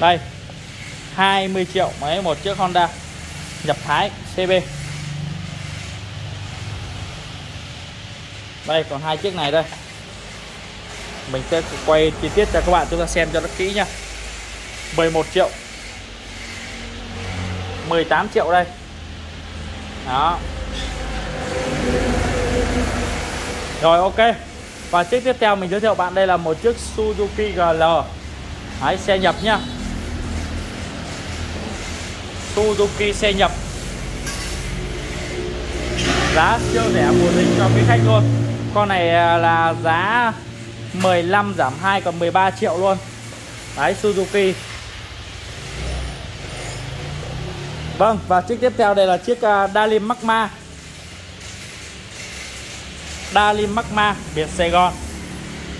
Đây 20 triệu mấy một chiếc Honda nhập Thái CB Đây, còn hai chiếc này đây. Mình sẽ quay chi tiết cho các bạn, chúng ta xem cho nó kỹ nha 11 triệu. 18 triệu đây. Đó. Rồi, ok. Và chiếc tiếp theo mình giới thiệu bạn đây là một chiếc Suzuki GL Đấy xe nhập nhá. Suzuki xe nhập. Giá siêu rẻ mùa dịch cho quý khách luôn. Con này à, là giá 15 giảm 2 còn 13 triệu luôn. Đấy Suzuki. Vâng và chiếc tiếp theo đây là chiếc à, Dalim Magma. Dalim Magma biển Sài Gòn.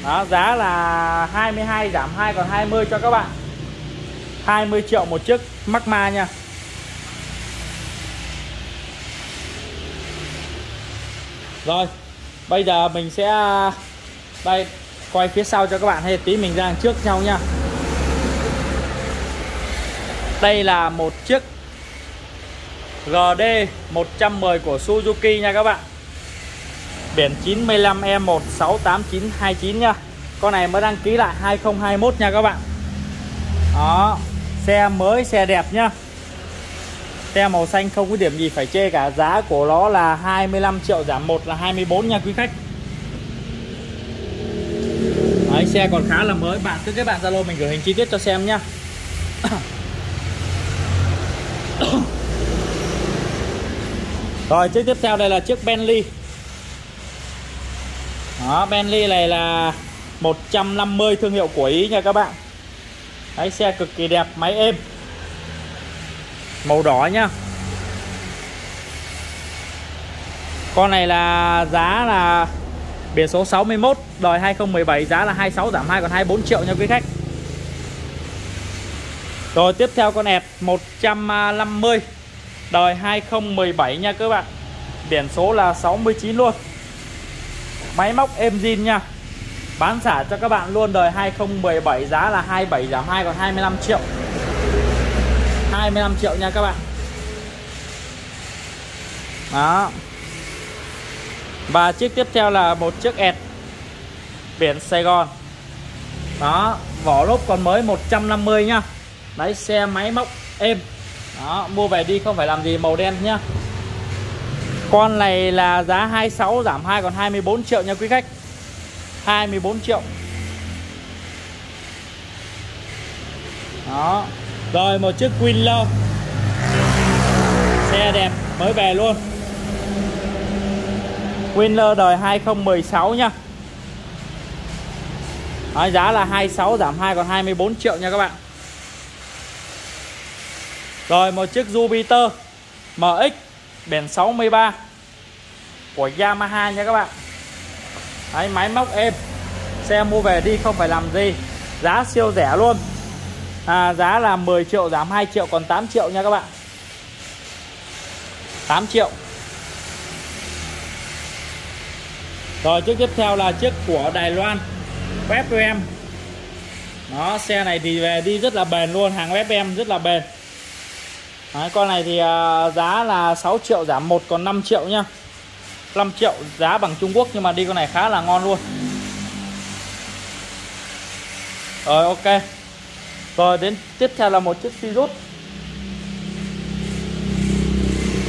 Đó, giá là 22 giảm 2 còn 20 cho các bạn. 20 triệu một chiếc Magma nha. Rồi Bây giờ mình sẽ à, Đây Quay phía sau cho các bạn hay tí mình ra trước nhau nha. Đây là một chiếc GD 110 của Suzuki nha các bạn. Biển 95E1689929 nha. Con này mới đăng ký lại 2021 nha các bạn. Đó Xe mới, xe đẹp nhá Xe màu xanh không có điểm gì phải chê cả. Giá của nó là 25 triệu giảm 1 là 24 nha quý khách. Đấy, xe còn khá là mới. Bạn cứ các bạn Zalo mình gửi hình chi tiết cho xem nhá. Rồi chiếc tiếp theo đây là chiếc Bentley. Đó Bentley này là 150 thương hiệu của Ý nha các bạn. Đấy xe cực kỳ đẹp máy êm. Màu đỏ nhá. Con này là giá là Biển số 61 Đời 2017 giá là 26 giảm 2 còn 24 triệu nha quý khách. Rồi, tiếp theo con ẹt 150 Đời 2017 nha các bạn. Biển số là 69 luôn. Máy móc êm zin nha. Bán xả cho các bạn luôn đời 2017 giá là 27 giảm 2 còn 25 triệu. 25 triệu nha các bạn. Đó. Và chiếc tiếp theo là một chiếc ẹt Biển Sài Gòn. Đó, Vỏ lốp còn mới 150 nhá. Đấy, xe máy móc êm. Đó, mua về đi không phải làm gì, màu đen nhá. Con này là giá 26 giảm 2 còn 24 triệu nha quý khách. 24 triệu. Đó. Rồi một chiếc Winler Xe đẹp mới về luôn. Winler đời 2016 nha, Đó, Giá là 26 giảm 2 còn 24 triệu nha các bạn. Rồi một chiếc Jupiter MX biển 63 Của Yamaha nha các bạn. Đấy, máy móc êm. Xe mua về đi không phải làm gì. Giá siêu rẻ luôn à, giá là 10 triệu giảm 2 triệu còn 8 triệu nha các bạn. 8 triệu. Rồi chiếc tiếp theo là chiếc của Đài Loan FM đó xe này thì về đi rất là bền luôn hàng FM rất là bền. Đấy, con này thì à, giá là 6 triệu giảm 1 còn 5 triệu nha 5 triệu giá bằng Trung Quốc nhưng mà đi con này khá là ngon luôn. Rồi ok rồi, đến tiếp theo là một chiếc Sirius.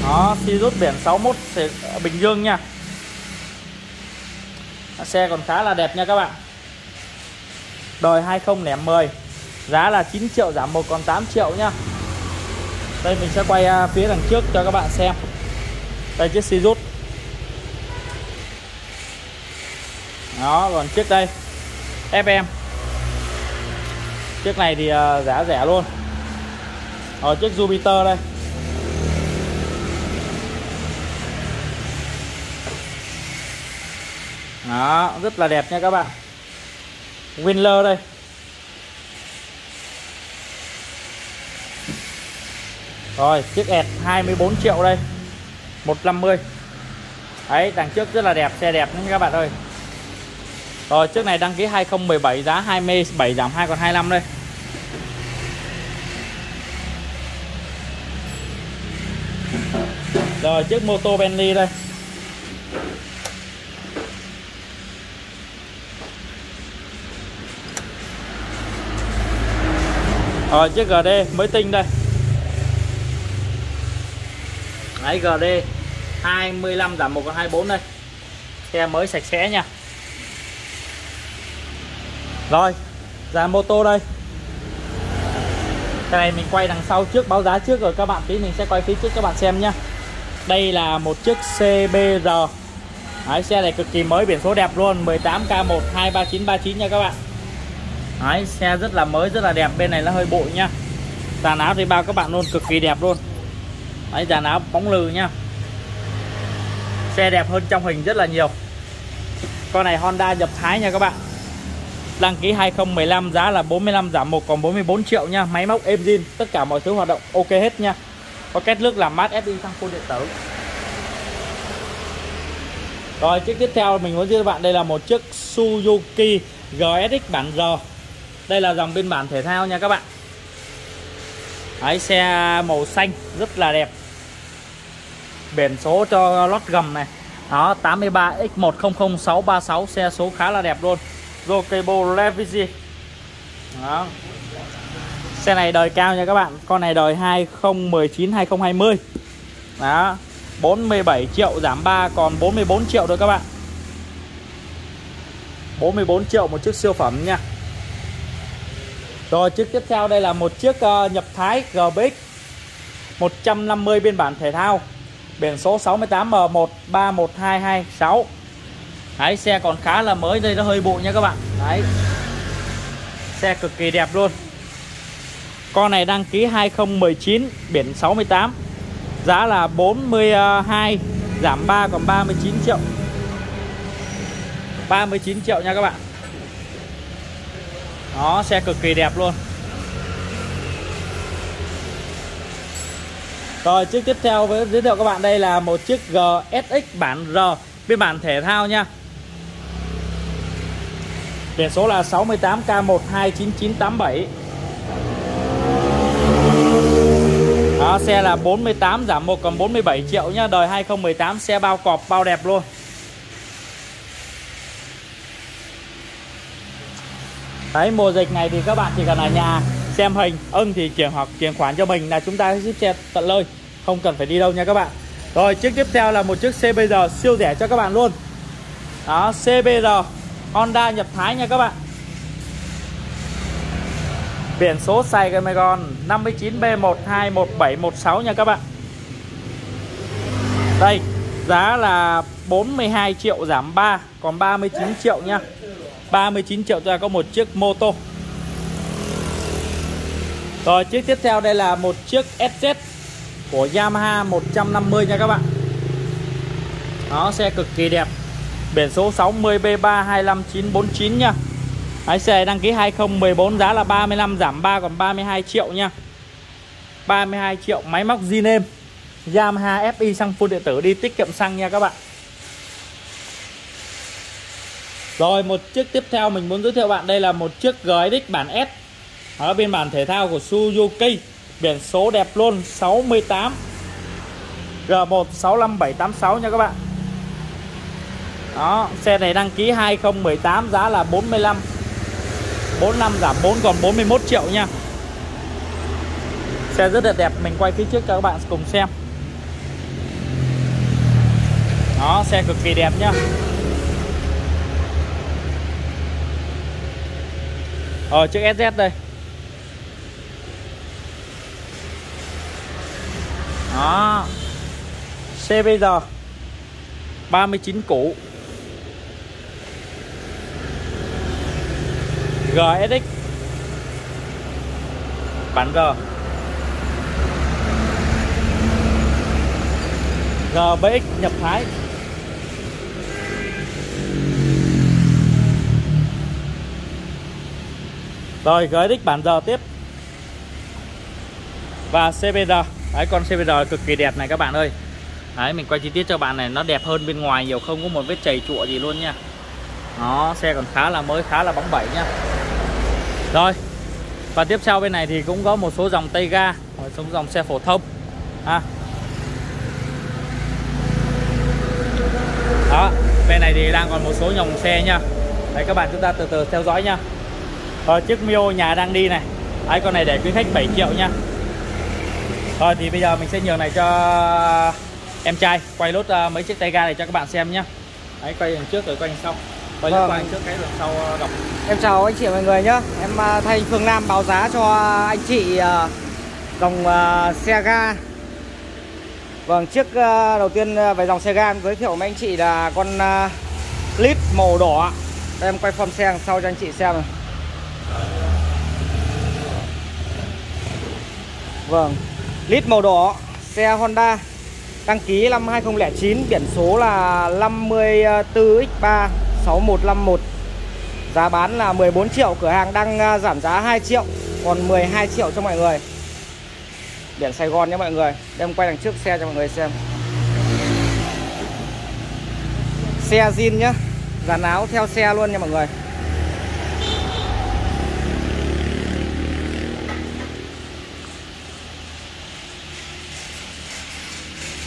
Đó, Sirius biển 61 ờ, Bình Dương nha. Xe còn khá là đẹp nha các bạn. Đời 2010 giá là 9 triệu giảm 1 còn 8 triệu nhá đây, mình sẽ quay à, phía đằng trước cho các bạn xem. Đây, chiếc Sirius. Đó, còn chiếc đây FM chiếc này thì ờ, giá rẻ luôn. Ở chiếc Jupiter đây. Đó, rất là đẹp nha các bạn. Winler đây. Rồi, chiếc ẹt 24 triệu đây. 150 đấy, đằng trước rất là đẹp, xe đẹp nha các bạn ơi rồi chiếc này đăng ký 2017 giá 27 giảm 2 còn 25 đây. Rồi chiếc mô tô Bentley đây. Rồi chiếc GD mới tinh đây. Đấy GD 25 giảm 1 còn 24 đây. Xe mới sạch sẽ nha. Rồi giá mô tô đây. Cái này mình quay đằng sau trước báo giá trước rồi các bạn tí mình sẽ quay phía trước các bạn xem nhá. Đây là một chiếc CBR Đấy, xe này cực kỳ mới biển số đẹp luôn 18K123939 nha các bạn. Đấy, xe rất là mới rất là đẹp bên này nó hơi bụi nha dàn áo thì bao các bạn luôn cực kỳ đẹp luôn. Đấy, dàn áo bóng lừ nha xe đẹp hơn trong hình rất là nhiều. Con này Honda nhập Thái nha các bạn. Đăng ký 2015 giá là 45 giảm 1 còn 44 triệu nha. Máy móc, êm zin, Tất cả mọi thứ hoạt động ok hết nha. Có két nước làm mát FI sang full điện tử. Rồi, chiếc tiếp theo mình muốn giới thiệu bạn, Đây là một chiếc Suzuki GSX bản R Đây là dòng biên bản thể thao nha các bạn. Đấy, xe màu xanh, rất là đẹp. Biển số cho lót gầm này. Đó 83 X100636 Xe số khá là đẹp luôn. Jokebo Levisi Đó. Xe này đời cao nha các bạn. Con này đời 2019 2020 Đó. 47 triệu giảm 3 còn 44 triệu thôi các bạn. 44 triệu một chiếc siêu phẩm nha. Rồi chiếc tiếp theo đây là một chiếc uh, nhập thái GBX 150 biên bản thể thao. Biển số 68M131226 đấy, xe còn khá là mới, đây nó hơi bụi nha các bạn. Đấy. Xe cực kỳ đẹp luôn. Con này đăng ký 2019 biển 68 giá là 42 giảm 3 còn 39 triệu. 39 triệu nha các bạn. Đó, xe cực kỳ đẹp luôn. Rồi, chiếc tiếp theo với giới thiệu các bạn, đây là một chiếc GSX bản R phiên bản thể thao nha. Biển số là 68K129987 Đó, xe là 48 giảm 1 còn 47 triệu nhá. Đời 2018 xe bao cọp bao đẹp luôn. Đấy mùa dịch này thì các bạn chỉ cần ở nhà xem hình ưng thì chuyển hoặc chuyển khoản cho mình là chúng ta sẽ ship xe tận nơi không cần phải đi đâu nha các bạn. Rồi chiếc tiếp theo là một chiếc CBR siêu rẻ cho các bạn luôn. Đó CBR Honda nhập Thái nha các bạn. Biển số Sài Gòn 59B121716 nha các bạn. Đây, Giá là 42 triệu giảm 3 Còn 39 triệu nha. 39 triệu ta có một chiếc mô tô. Rồi, chiếc tiếp theo đây là một chiếc SZ Của Yamaha 150 nha các bạn. Đó xe cực kỳ đẹp. Biển số 60B325949 nha Lái xe đăng ký 2014 giá là 35 giảm 3 còn 32 triệu nha 32 triệu máy móc zin êm Yamaha FI xăng full điện tử đi, tiết kiệm xăng nha các bạn. Rồi, một chiếc tiếp theo mình muốn giới thiệu bạn, đây là một chiếc GX bản S. Ở biên bản thể thao của Suzuki, biển số đẹp luôn 68 G1 65786 nha các bạn đó, xe này đăng ký 2018 giá là 45 45 giảm 4 còn 41 triệu nha. Xe rất là đẹp, Mình quay phía trước cho các bạn cùng xem. Đó, xe cực kỳ đẹp nhá Rồi ờ, chiếc SZ đây. Đó. Xe bây giờ 39 cũ GSX bản G. GBX nhập Thái. Rồi GSX bản giờ tiếp. Và CBR Đấy, con CBR cực kỳ đẹp này các bạn ơi. Đấy, mình quay chi tiết cho bạn này, Nó đẹp hơn bên ngoài nhiều, không có một vết chảy chụa gì luôn nha. Đó, xe còn khá là mới, khá là bóng bẩy nha rồi, Và tiếp sau bên này thì cũng có một số dòng tay ga, Một số dòng xe phổ thông à. Đó, Bên này thì đang còn một số dòng xe nha Đấy, các bạn chúng ta từ từ theo dõi nha Rồi, chiếc Mio nhà đang đi này. Đấy, con này để quý khách 7 triệu nha Rồi, thì bây giờ mình sẽ nhường này cho em trai Quay lốt à, mấy chiếc tay ga này cho các bạn xem nhá. Đấy, quay đằng trước rồi quay đằng sau. Quay vâng. qua trước cái sau uh, gặp? Em chào anh chị mọi người nhé Em à, thay Phương Nam báo giá cho anh chị à, dòng xe ga. Vâng, chiếc đầu tiên về dòng xe ga em giới thiệu với anh chị là con lít màu đỏ Đây em quay form xe sau cho anh chị xem này. Vâng, lít màu đỏ, xe Honda. Đăng ký năm 2009, biển số là 54X3 6151 Giá bán là 14 triệu Cửa hàng đang à, giảm giá 2 triệu Còn 12 triệu cho mọi người. Biển Sài Gòn nhé mọi người Đem quay đằng trước xe cho mọi người xem. Xe zin nhá Dàn áo theo xe luôn nha mọi người.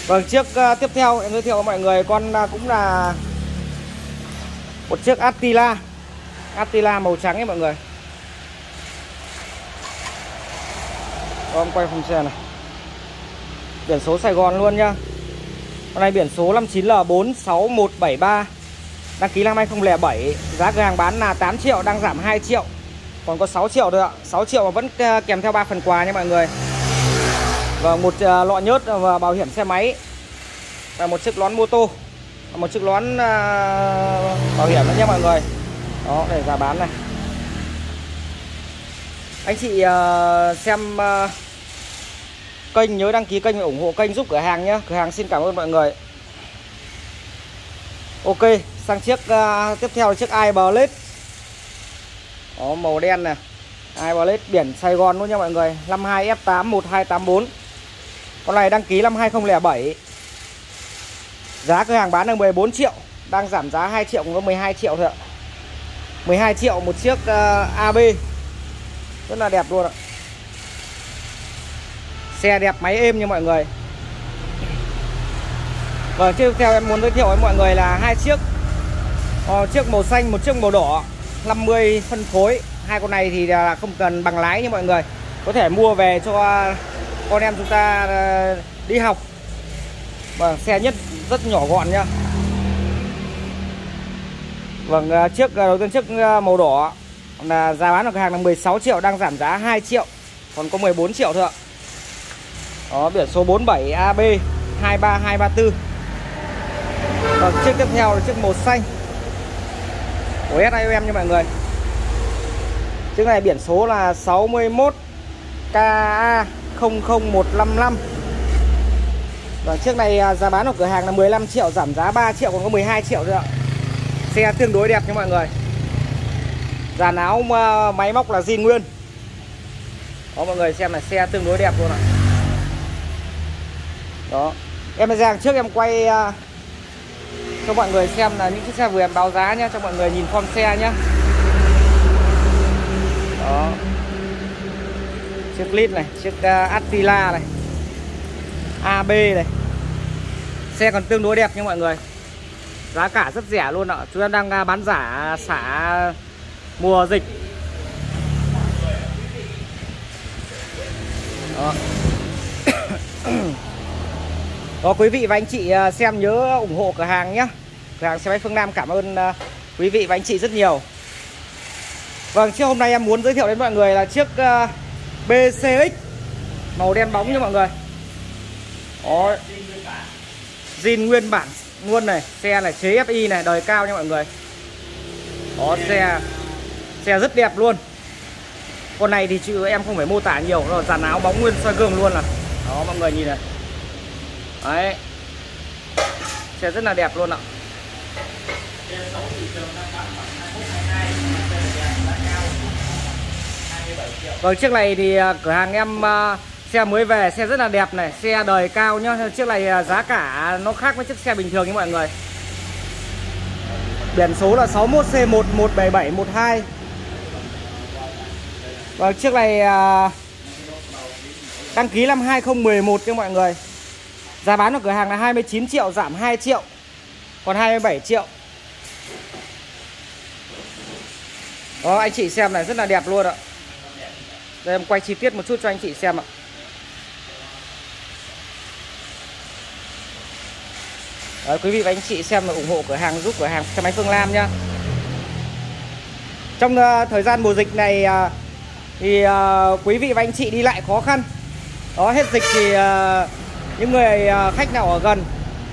Vâng chiếc uh, à, tiếp theo em giới thiệu với mọi người con uh, cũng là một chiếc Attila. Attila màu trắng ấy mọi người. Con quay phòng xe này. Biển số Sài Gòn luôn nhá. Con này biển số 59L46173 Đăng ký năm 2007 Giá cửa hàng bán là 8 triệu, đang giảm 2 triệu. Còn có 6 triệu thôi ạ. 6 triệu mà vẫn ờ, kèm theo 3 phần quà nha mọi người. Và một ờ, lọ nhớt ờ, và bảo hiểm xe máy. Và một chiếc lón mô tô một chiếc nón à, bảo hiểm nữa nha mọi người. Đó, để giá bán này. Anh chị à, xem à, kênh, nhớ đăng ký kênh và ủng hộ kênh giúp cửa hàng nhé cửa hàng xin cảm ơn mọi người. Ok, sang chiếc tiếp theo là chiếc iBlade. Đó, màu đen này. iBlade biển Sài Gòn luôn nha mọi người. 52 F8 1284 con này đăng ký năm 2007 giá cửa hàng bán là 14 triệu đang giảm giá 2 triệu cũng có 12 triệu thôi ạ. 12 triệu một chiếc ờ, uh, AB rất là đẹp luôn ạ. Xe đẹp máy êm nha mọi người. Vâng tiếp theo em muốn giới thiệu với mọi người là hai chiếc uh, chiếc màu xanh một chiếc màu đỏ 50 phân phối hai con này thì là không cần bằng lái nha mọi người. Có thể mua về cho con em chúng ta ờ, đi học. Vâng xe nhất rất nhỏ gọn nhá. Vâng à, chiếc à, đầu tiên chiếc à, màu đỏ là giá bán ở cửa hàng là 16 triệu, đang giảm giá 2 triệu, còn có 14 triệu thôi ạ. Đó, biển số 47 AB 23234 Vâng chiếc tiếp theo là chiếc màu xanh. Của SIOM nha mọi người. Chiếc này biển số là 61 KA 00155 Vâng, Và chiếc này à, giá bán của cửa hàng là 15 triệu, giảm giá 3 triệu, còn có 12 triệu thôi ạ. Xe tương đối đẹp nha mọi người. Dàn áo à, máy móc là zin nguyên. Đó, mọi người xem là xe tương đối đẹp luôn ạ. Đó. Em ra trước em quay à, cho mọi người xem là những chiếc xe vừa em báo giá nhá cho mọi người nhìn form xe nhá đó. Chiếc lít này, chiếc Attila này. AB này. Xe còn tương đối đẹp nha mọi người. Giá cả rất rẻ luôn ạ. Chúng em đang à, bán giả xả mùa dịch. Đó. Đó quý vị và anh chị à, xem nhớ ủng hộ cửa hàng nhé Cửa hàng xe máy Phương Nam cảm ơn à, quý vị và anh chị rất nhiều. Vâng chiếc hôm nay em muốn giới thiệu đến mọi người là chiếc BCX Màu đen bóng nha mọi người. Đó. Zin nguyên bản luôn này, Xe này, chế FI này, đời cao nha mọi người. Đó, xe Xe rất đẹp luôn. Con này thì chữ em không phải mô tả nhiều rồi Dàn áo bóng nguyên soi gương luôn là. Đó, mọi người nhìn này. Đấy. Xe rất là đẹp luôn ạ. Vâng chiếc này thì à, cửa hàng em à, xe mới về, xe rất là đẹp này, xe đời cao nhá, chiếc này à, giá cả nó khác với chiếc xe bình thường như mọi người. Biển số là 61C1177112 và chiếc này à, đăng ký năm 2011 nha mọi người. Giá bán của cửa hàng là 29 triệu, giảm 2 triệu, Còn 27 triệu. Đó, anh chị xem này, rất là đẹp luôn ạ. Đây, em quay chi tiết một chút cho anh chị xem ạ. Đấy, quý vị và anh chị xem và ủng hộ cửa hàng giúp cửa hàng xe máy Phương Lam nhá. Trong uh, thời gian mùa dịch này uh, thì uh, quý vị và anh chị đi lại khó khăn. Đó hết dịch thì uh, những người uh, khách nào ở gần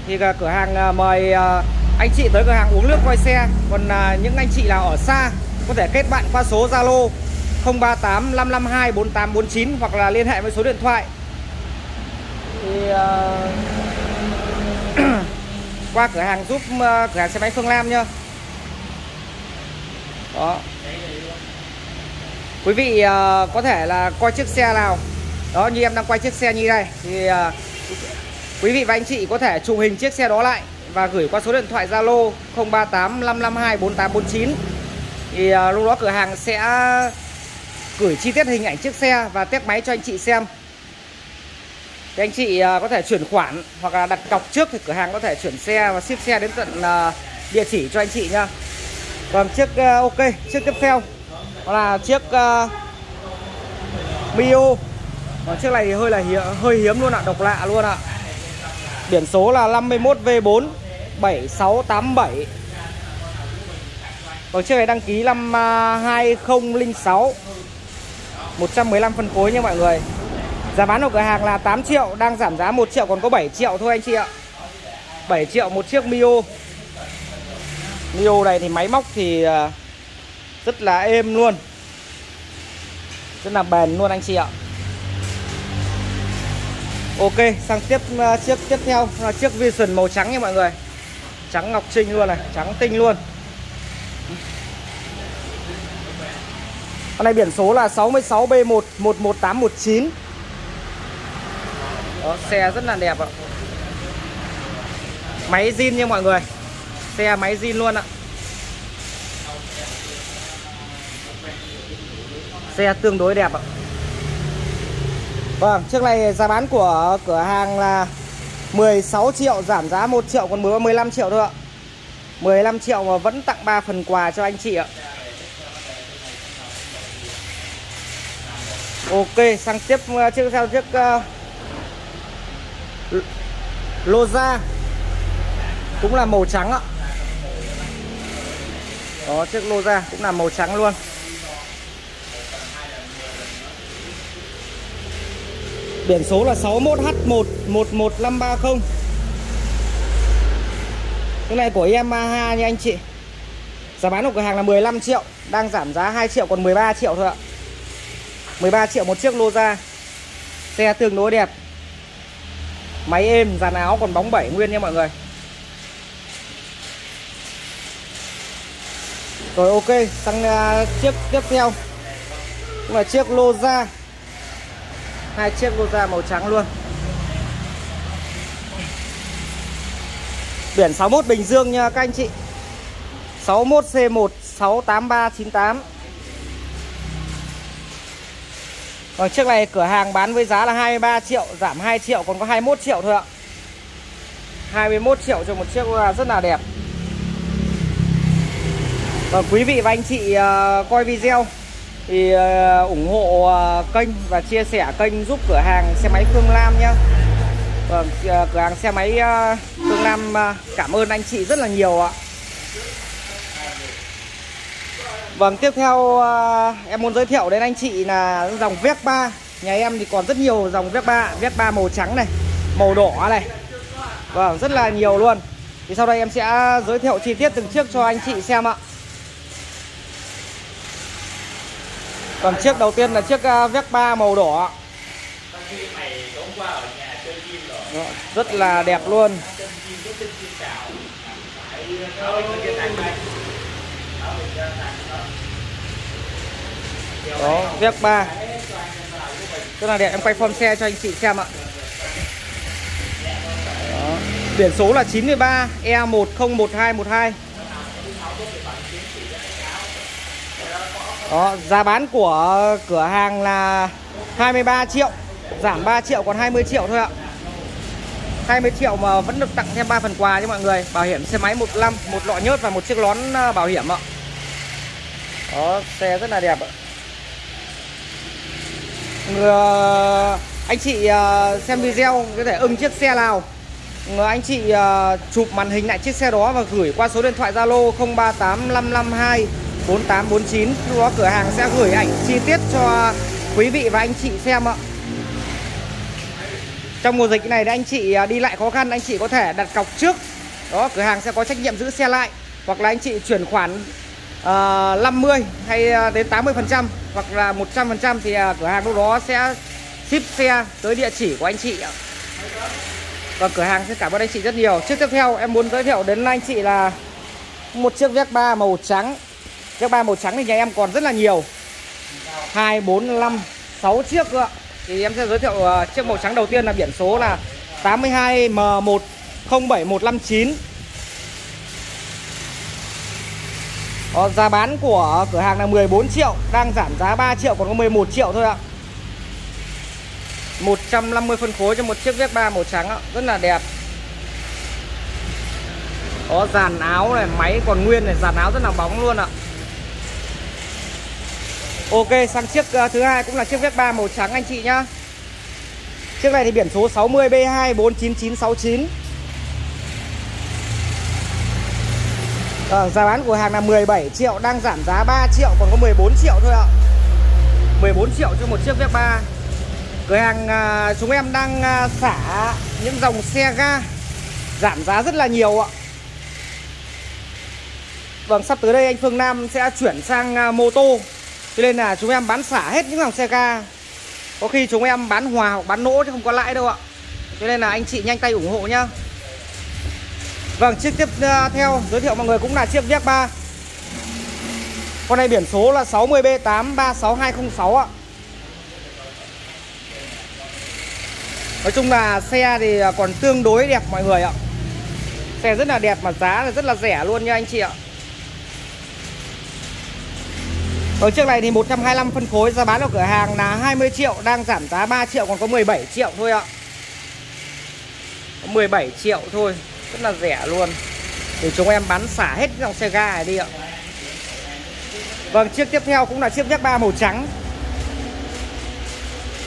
thì cửa hàng uh, mời uh, anh chị tới cửa hàng uống nước coi xe. Còn những anh chị nào ở xa có thể kết bạn qua số Zalo 038 552 4849 hoặc là liên hệ với số điện thoại. Thì uh, qua cửa hàng giúp ờ, cửa hàng xe máy Phương Lam nhá. Đó. Quý vị uh, có thể là coi chiếc xe nào. Đó như em đang quay chiếc xe như đây thì uh, Quý vị và anh chị có thể chụp hình chiếc xe đó lại và gửi qua số điện thoại Zalo 038 552 4849 thì uh, lúc đó cửa hàng sẽ gửi chi tiết hình ảnh chiếc xe và test máy cho anh chị xem. Thì anh chị à, có thể chuyển khoản hoặc là đặt cọc trước thì cửa hàng có thể chuyển xe và ship xe đến tận à, địa chỉ cho anh chị nha. Còn chiếc à, ok, chiếc tiếp theo là chiếc uh, Mio còn chiếc này thì hơi là hi hơi hiếm luôn ạ, độc lạ luôn ạ. Biển số là 51V4 7687. Còn chiếc này đăng ký năm 2006. 115 phân khối nha mọi người. Giá bán của cửa hàng là 8 triệu, đang giảm giá 1 triệu còn có 7 triệu thôi anh chị ạ. 7 triệu một chiếc Mio. Mio này thì máy móc thì à, rất là êm luôn. Rất là bền luôn anh chị ạ. Ok sang tiếp à, chiếc tiếp theo là chiếc Vision màu trắng nha mọi người. Trắng ngọc trinh luôn này Trắng tinh luôn. Con này biển số là 66B1 11819 đó, Xe rất là đẹp ạ. Máy zin nha mọi người. Xe máy zin luôn ạ. Xe tương đối đẹp ạ. Vâng, chiếc này giá bán của cửa hàng là 16 triệu giảm giá 1 triệu còn 15 triệu thôi ạ. 15 triệu mà vẫn tặng 3 phần quà cho anh chị ạ. Ok, sang tiếp uh, chiếc theo chiếc uh, Loza. Cũng là màu trắng ạ. Đó, chiếc Loza cũng là màu trắng luôn. Biển số là 61H1 Cái này của Yamaha nha anh chị. Giá bán của cửa hàng là 15 triệu, Đang giảm giá 2 triệu, còn 13 triệu thôi ạ. 13 triệu một chiếc Loza. Xe tương đối đẹp. Máy êm, dàn áo còn bóng bẩy nguyên nha mọi người. Rồi ok, sang uh, chiếc tiếp theo. Cũng là chiếc Loza. Hai chiếc Loza màu trắng luôn. Biển 61 Bình Dương nha các anh chị. 61C1 68398 Vâng, còn chiếc này cửa hàng bán với giá là 23 triệu Giảm 2 triệu còn có 21 triệu thôi ạ. 21 triệu cho một chiếc à, rất là đẹp. Và quý vị và anh chị uh, coi video thì uh, ủng hộ uh, kênh và chia sẻ kênh giúp cửa hàng xe máy Phương Lam nhé Vâng, cửa hàng xe máy Phương Lam cảm ơn anh chị rất là nhiều ạ. Vâng, tiếp theo à, em muốn giới thiệu đến anh chị là dòng Vespa Nhà em thì còn rất nhiều dòng Vespa Vespa màu trắng này, màu đỏ này. Vâng, rất là nhiều luôn. Thì sau đây em sẽ giới thiệu chi tiết từng chiếc cho anh chị xem ạ. Còn chiếc đầu tiên là chiếc à, Vespa màu đỏ vâng, Rất là đẹp luôn. Đó, đó vf 3 Rất là đẹp, em quay form xe cho anh chị xem ạ. Đó. Biển số là 93 E101212 Đó, giá bán của cửa hàng là 23 triệu Giảm 3 triệu còn 20 triệu thôi ạ. 20 triệu mà vẫn được tặng thêm 3 phần quà cho mọi người. Bảo hiểm xe máy một năm một lọ nhớt và một chiếc lón à, bảo hiểm ạ. Đó, xe rất là đẹp ạ. Anh chị ờ, xem video có thể ưng chiếc xe nào. Anh chị ờ, chụp màn hình lại chiếc xe đó và gửi qua số điện thoại Zalo 038552 4849 Lúc đó cửa hàng sẽ gửi ảnh chi tiết cho quý vị và anh chị xem ạ. Trong mùa dịch này anh chị ờ, đi lại khó khăn, Anh chị có thể đặt cọc trước. Đó, cửa hàng sẽ có trách nhiệm giữ xe lại. Hoặc là anh chị chuyển khoản Ờ, uh, 50 hay ờ, đến 80% Hoặc là 100% thì uh, cửa hàng lúc đó sẽ ship xe tới địa chỉ của anh chị Và cửa hàng sẽ cảm ơn anh chị rất nhiều. Chiếc tiếp theo em muốn giới thiệu đến anh chị là Một chiếc Vespa màu trắng. Chiếc ba màu trắng thì nhà em còn rất là nhiều. 2, 4, 5, 6 chiếc ạ. Thì em sẽ giới thiệu uh, chiếc màu trắng đầu tiên là biển số là 82 M107159. Đó, Giá bán của cửa hàng là 14 triệu Đang giảm giá 3 triệu còn có 11 triệu thôi ạ. 150 phân khối cho một chiếc Vespa màu trắng ạ Rất là đẹp. Có dàn áo này, máy còn nguyên này, dàn áo rất là bóng luôn ạ. Ok sang chiếc uh, thứ hai cũng là chiếc Vespa màu trắng anh chị nhá. Chiếc này thì biển số 60B2 49969 à, Giá bán của hàng là 17 triệu Đang giảm giá 3 triệu còn có 14 triệu thôi ạ. 14 triệu cho một chiếc Vespa. Cửa hàng à, chúng em đang à, xả những dòng xe ga Giảm giá rất là nhiều ạ. Vâng sắp tới đây anh Phương Nam sẽ chuyển sang à, mô tô. Cho nên là chúng em bán xả hết những dòng xe ga. Có khi chúng em bán hòa hoặc bán nỗ chứ không có lãi đâu ạ. Cho nên là anh chị nhanh tay ủng hộ nhá. Vâng chiếc tiếp à, theo giới thiệu mọi người cũng là chiếc Vic 3 Con này biển số là 60B836206 ạ. Nói chung là xe thì à, còn tương đối đẹp mọi người ạ. Xe rất là đẹp mà giá là rất là rẻ luôn nha anh chị ạ. Ở chiếc này thì 125 phân khối, giá bán ở cửa hàng là 20 triệu, Đang giảm giá 3 triệu, còn có 17 triệu thôi ạ. 17 triệu thôi. Rất là rẻ luôn. Thì chúng em bán xả hết dòng xe ga này đi ạ. Vâng chiếc tiếp theo cũng là chiếc nhắc ba màu trắng.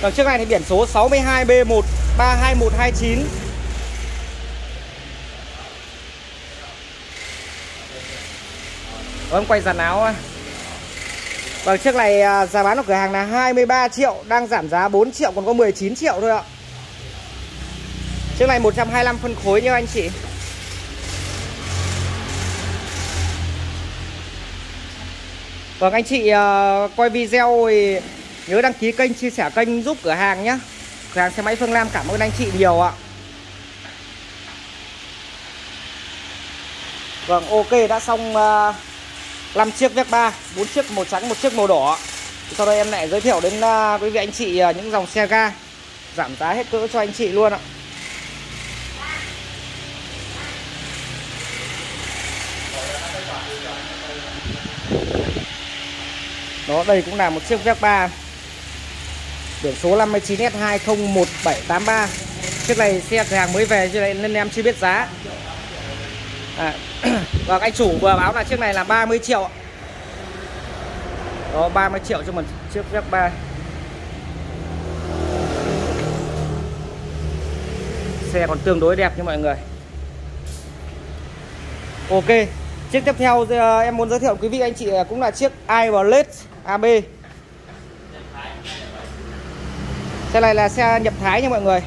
Vâng chiếc này thì biển số 62B132129. Vâng quay dàn áo Vâng chiếc này à, giá bán ở cửa hàng là 23 triệu, Đang giảm giá 4 triệu, còn có 19 triệu thôi ạ. Chiếc này 125 phân khối nha anh chị. Vâng anh chị uh, video thì nhớ đăng ký kênh chia sẻ kênh giúp cửa hàng nhé Cửa hàng xe máy Phương Lam cảm ơn anh chị nhiều ạ. Vâng ok đã xong ờ, uh, 5 chiếc vec 3 4 chiếc màu trắng một chiếc màu đỏ. Sau đây em lại giới thiệu đến uh, quý vị anh chị uh, những dòng xe ga giảm giá hết cỡ cho anh chị luôn ạ. Đó đây cũng là một chiếc vec 3 Biển số 59S201783 Chiếc này xe cửa hàng mới về cho nên em chưa biết giá. À, và anh chủ vừa báo là chiếc này là 30 triệu Đó 30 triệu cho một chiếc vec 3 Xe còn tương đối đẹp nha mọi người. Ok Chiếc tiếp theo ờ, em muốn giới thiệu quý vị anh chị ờ, cũng là chiếc iBlade AB Xe này là xe nhập Thái nha mọi người.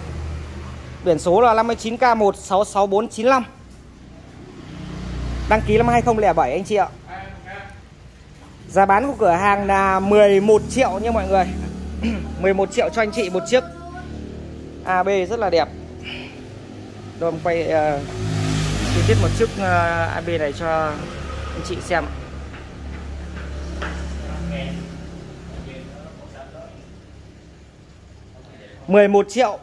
Biển số là 59K166495 Đăng ký năm 2007 anh chị ạ. Giá bán của cửa hàng là 11 triệu nha mọi người. 11 triệu cho anh chị một chiếc. AB rất là đẹp. Rồi quay uh, chi tiết một chiếc ờ, uh, AB này cho anh chị xem 11 triệu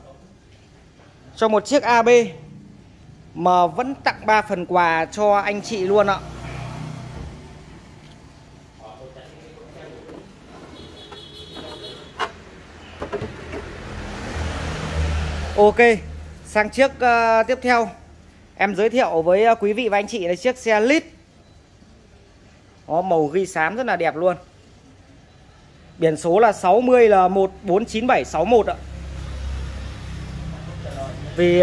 cho một chiếc AB mà vẫn tặng 3 phần quà cho anh chị luôn ạ. Ok, sang chiếc uh, tiếp theo em giới thiệu với uh, quý vị và anh chị là chiếc xe lít. Có màu ghi xám rất là đẹp luôn. Biển số là 60 là 149761 ạ. Vì uh,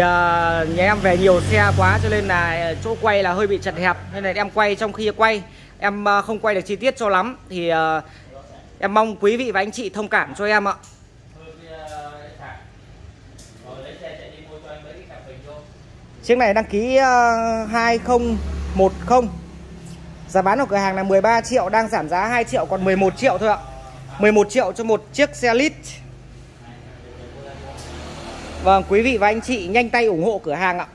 nhà em về nhiều xe quá cho nên là à, chỗ quay là hơi bị chật hẹp. Nên là em quay trong khi quay. Em uh, không quay được chi tiết cho lắm. Thì uh, em mong quý vị và anh chị thông cảm cho em ạ. Chiếc này đăng ký uh, 2010 Giá bán ở cửa hàng là 13 triệu Đang giảm giá 2 triệu còn 11 triệu thôi ạ. 11 triệu cho một chiếc xe lít. Vâng, quý vị và anh chị nhanh tay ủng hộ cửa hàng ạ.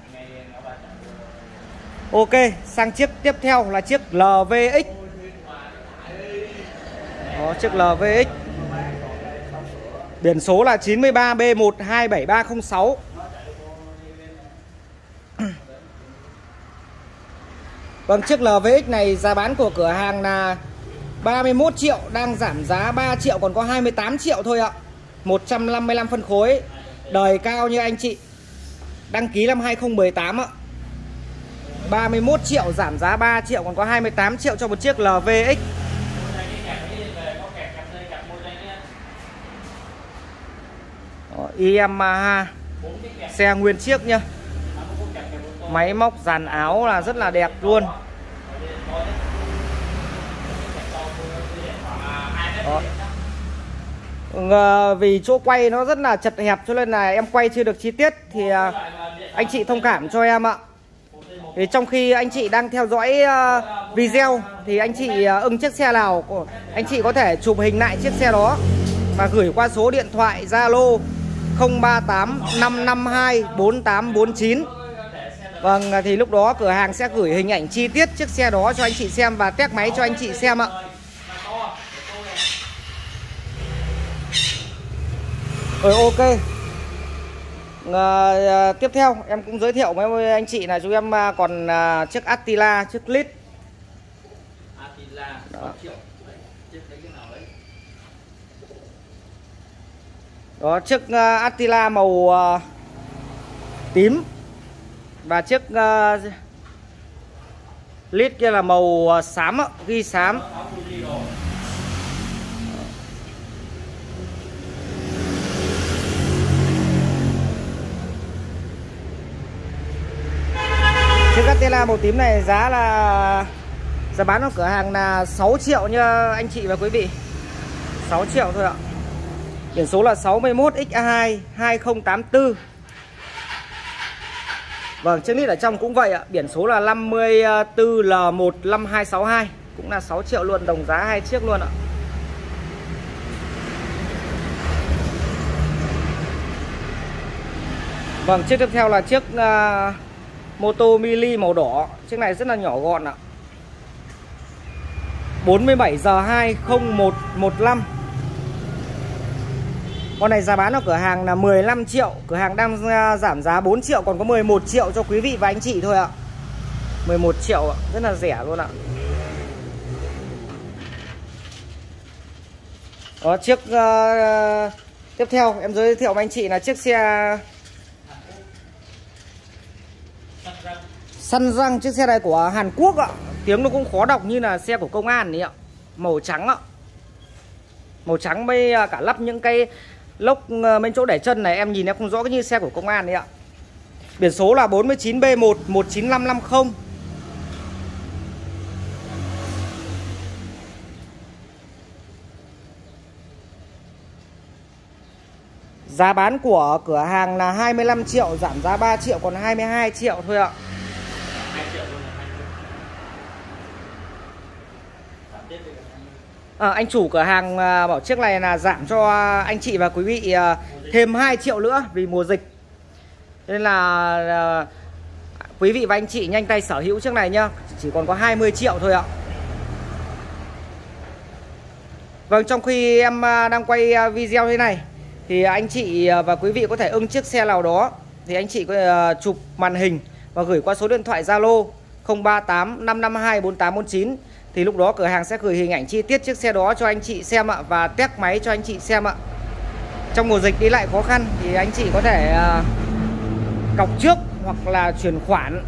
Ok, sang chiếc tiếp theo là chiếc LVX. Đó, chiếc LVX. Biển số là 93B127306. Vâng, chiếc LVX này giá bán của cửa hàng là 31 triệu, đang giảm giá 3 triệu còn có 28 triệu thôi ạ. 155 phân khối Đời cao như anh chị. Đăng ký năm 2018 ạ. 31 triệu giảm giá 3 triệu, còn có 28 triệu cho một chiếc LVX Yamaha ờ, Xe nguyên chiếc nhá. Máy móc, dàn áo là rất là đẹp luôn. Đó. Vâng, ờ, vì chỗ quay nó rất là chật hẹp cho nên là em quay chưa được chi tiết thì à, anh chị thông cảm cho em ạ. Thì trong khi anh chị đang theo dõi uh, video thì anh chị uh, ưng chiếc xe nào anh chị có thể chụp hình lại chiếc xe đó và gửi qua số điện thoại Zalo 038 552 4849 Vâng thì lúc đó cửa hàng sẽ gửi hình ảnh chi tiết chiếc xe đó cho anh chị xem và test máy cho anh chị xem ạ. Rồi ok. À, Tiếp theo em cũng giới thiệu với anh chị là chúng em à, còn à, chiếc Attila, chiếc Lít Attila, Đó. Đó chiếc uh, Attila màu uh, tím. Và chiếc uh, lít kia là màu uh, xám ghi xám chiếc màu tím này giá là giá bán ở cửa hàng là 6 triệu nha anh chị và quý vị. 6 triệu thôi ạ. Biển số là 61XA2 2084 Vâng, chiếc nít ở trong cũng vậy ạ. Biển số là 54L15262 Cũng là 6 triệu luôn, đồng giá hai chiếc luôn ạ. Vâng, chiếc tiếp theo là chiếc uh, Moto Mili màu đỏ. Chiếc này rất là nhỏ gọn ạ. 47 giờ 20115 con này giá bán ở cửa hàng là 15 triệu Cửa hàng đang à, giảm giá 4 triệu Còn có 11 triệu cho quý vị và anh chị thôi ạ. 11 triệu ạ Rất là rẻ luôn ạ. Đó chiếc uh, Tiếp theo em giới thiệu với anh chị là chiếc xe Săn răng chiếc xe này của Hàn Quốc ạ. Tiếng nó cũng khó đọc như là xe của công an đấy ạ. Màu trắng ạ. Màu trắng với à, cả lắp những cái lốc ờ, bên chỗ để chân này. Em nhìn em không rõ cái như xe của công an đấy ạ. Biển số là 49B1 19550 Giá bán của cửa hàng là 25 triệu, Giảm giá 3 triệu, còn 22 triệu thôi ạ. À, anh chủ cửa hàng à, bảo chiếc này là giảm cho anh chị và quý vị à, thêm 2 triệu nữa vì mùa dịch. Nên là à, quý vị và anh chị nhanh tay sở hữu chiếc này nhá. Chỉ còn có 20 triệu thôi ạ. Vâng trong khi em đang quay video thế này thì anh chị và quý vị có thể ưng chiếc xe nào đó thì anh chị có thể chụp màn hình và gửi qua số điện thoại Zalo 038 552 4849 thì lúc đó cửa hàng sẽ gửi hình ảnh chi tiết chiếc xe đó cho anh chị xem ạ, và test máy cho anh chị xem ạ. Trong mùa dịch đi lại khó khăn thì anh chị có thể à, cọc trước hoặc là chuyển khoản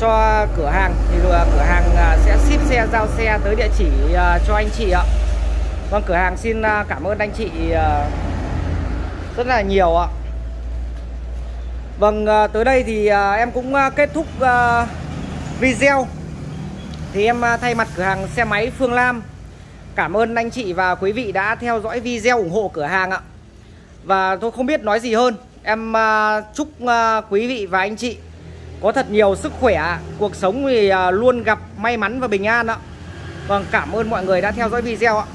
cho cửa hàng. Thì à, cửa hàng à, sẽ ship xe, giao xe tới địa chỉ cho anh chị ạ. Vâng cửa hàng xin cảm ơn anh chị rất là nhiều ạ. Vâng tới đây thì em cũng kết thúc video thì em à, thay mặt cửa hàng xe máy Phương Lam. Cảm ơn anh chị và quý vị đã theo dõi video ủng hộ cửa hàng ạ. Và tôi không biết nói gì hơn. Em à, chúc à, quý vị và anh chị có thật nhiều sức khỏe Cuộc sống thì luôn gặp may mắn và bình an ạ. Vâng cảm ơn mọi người đã theo dõi video ạ.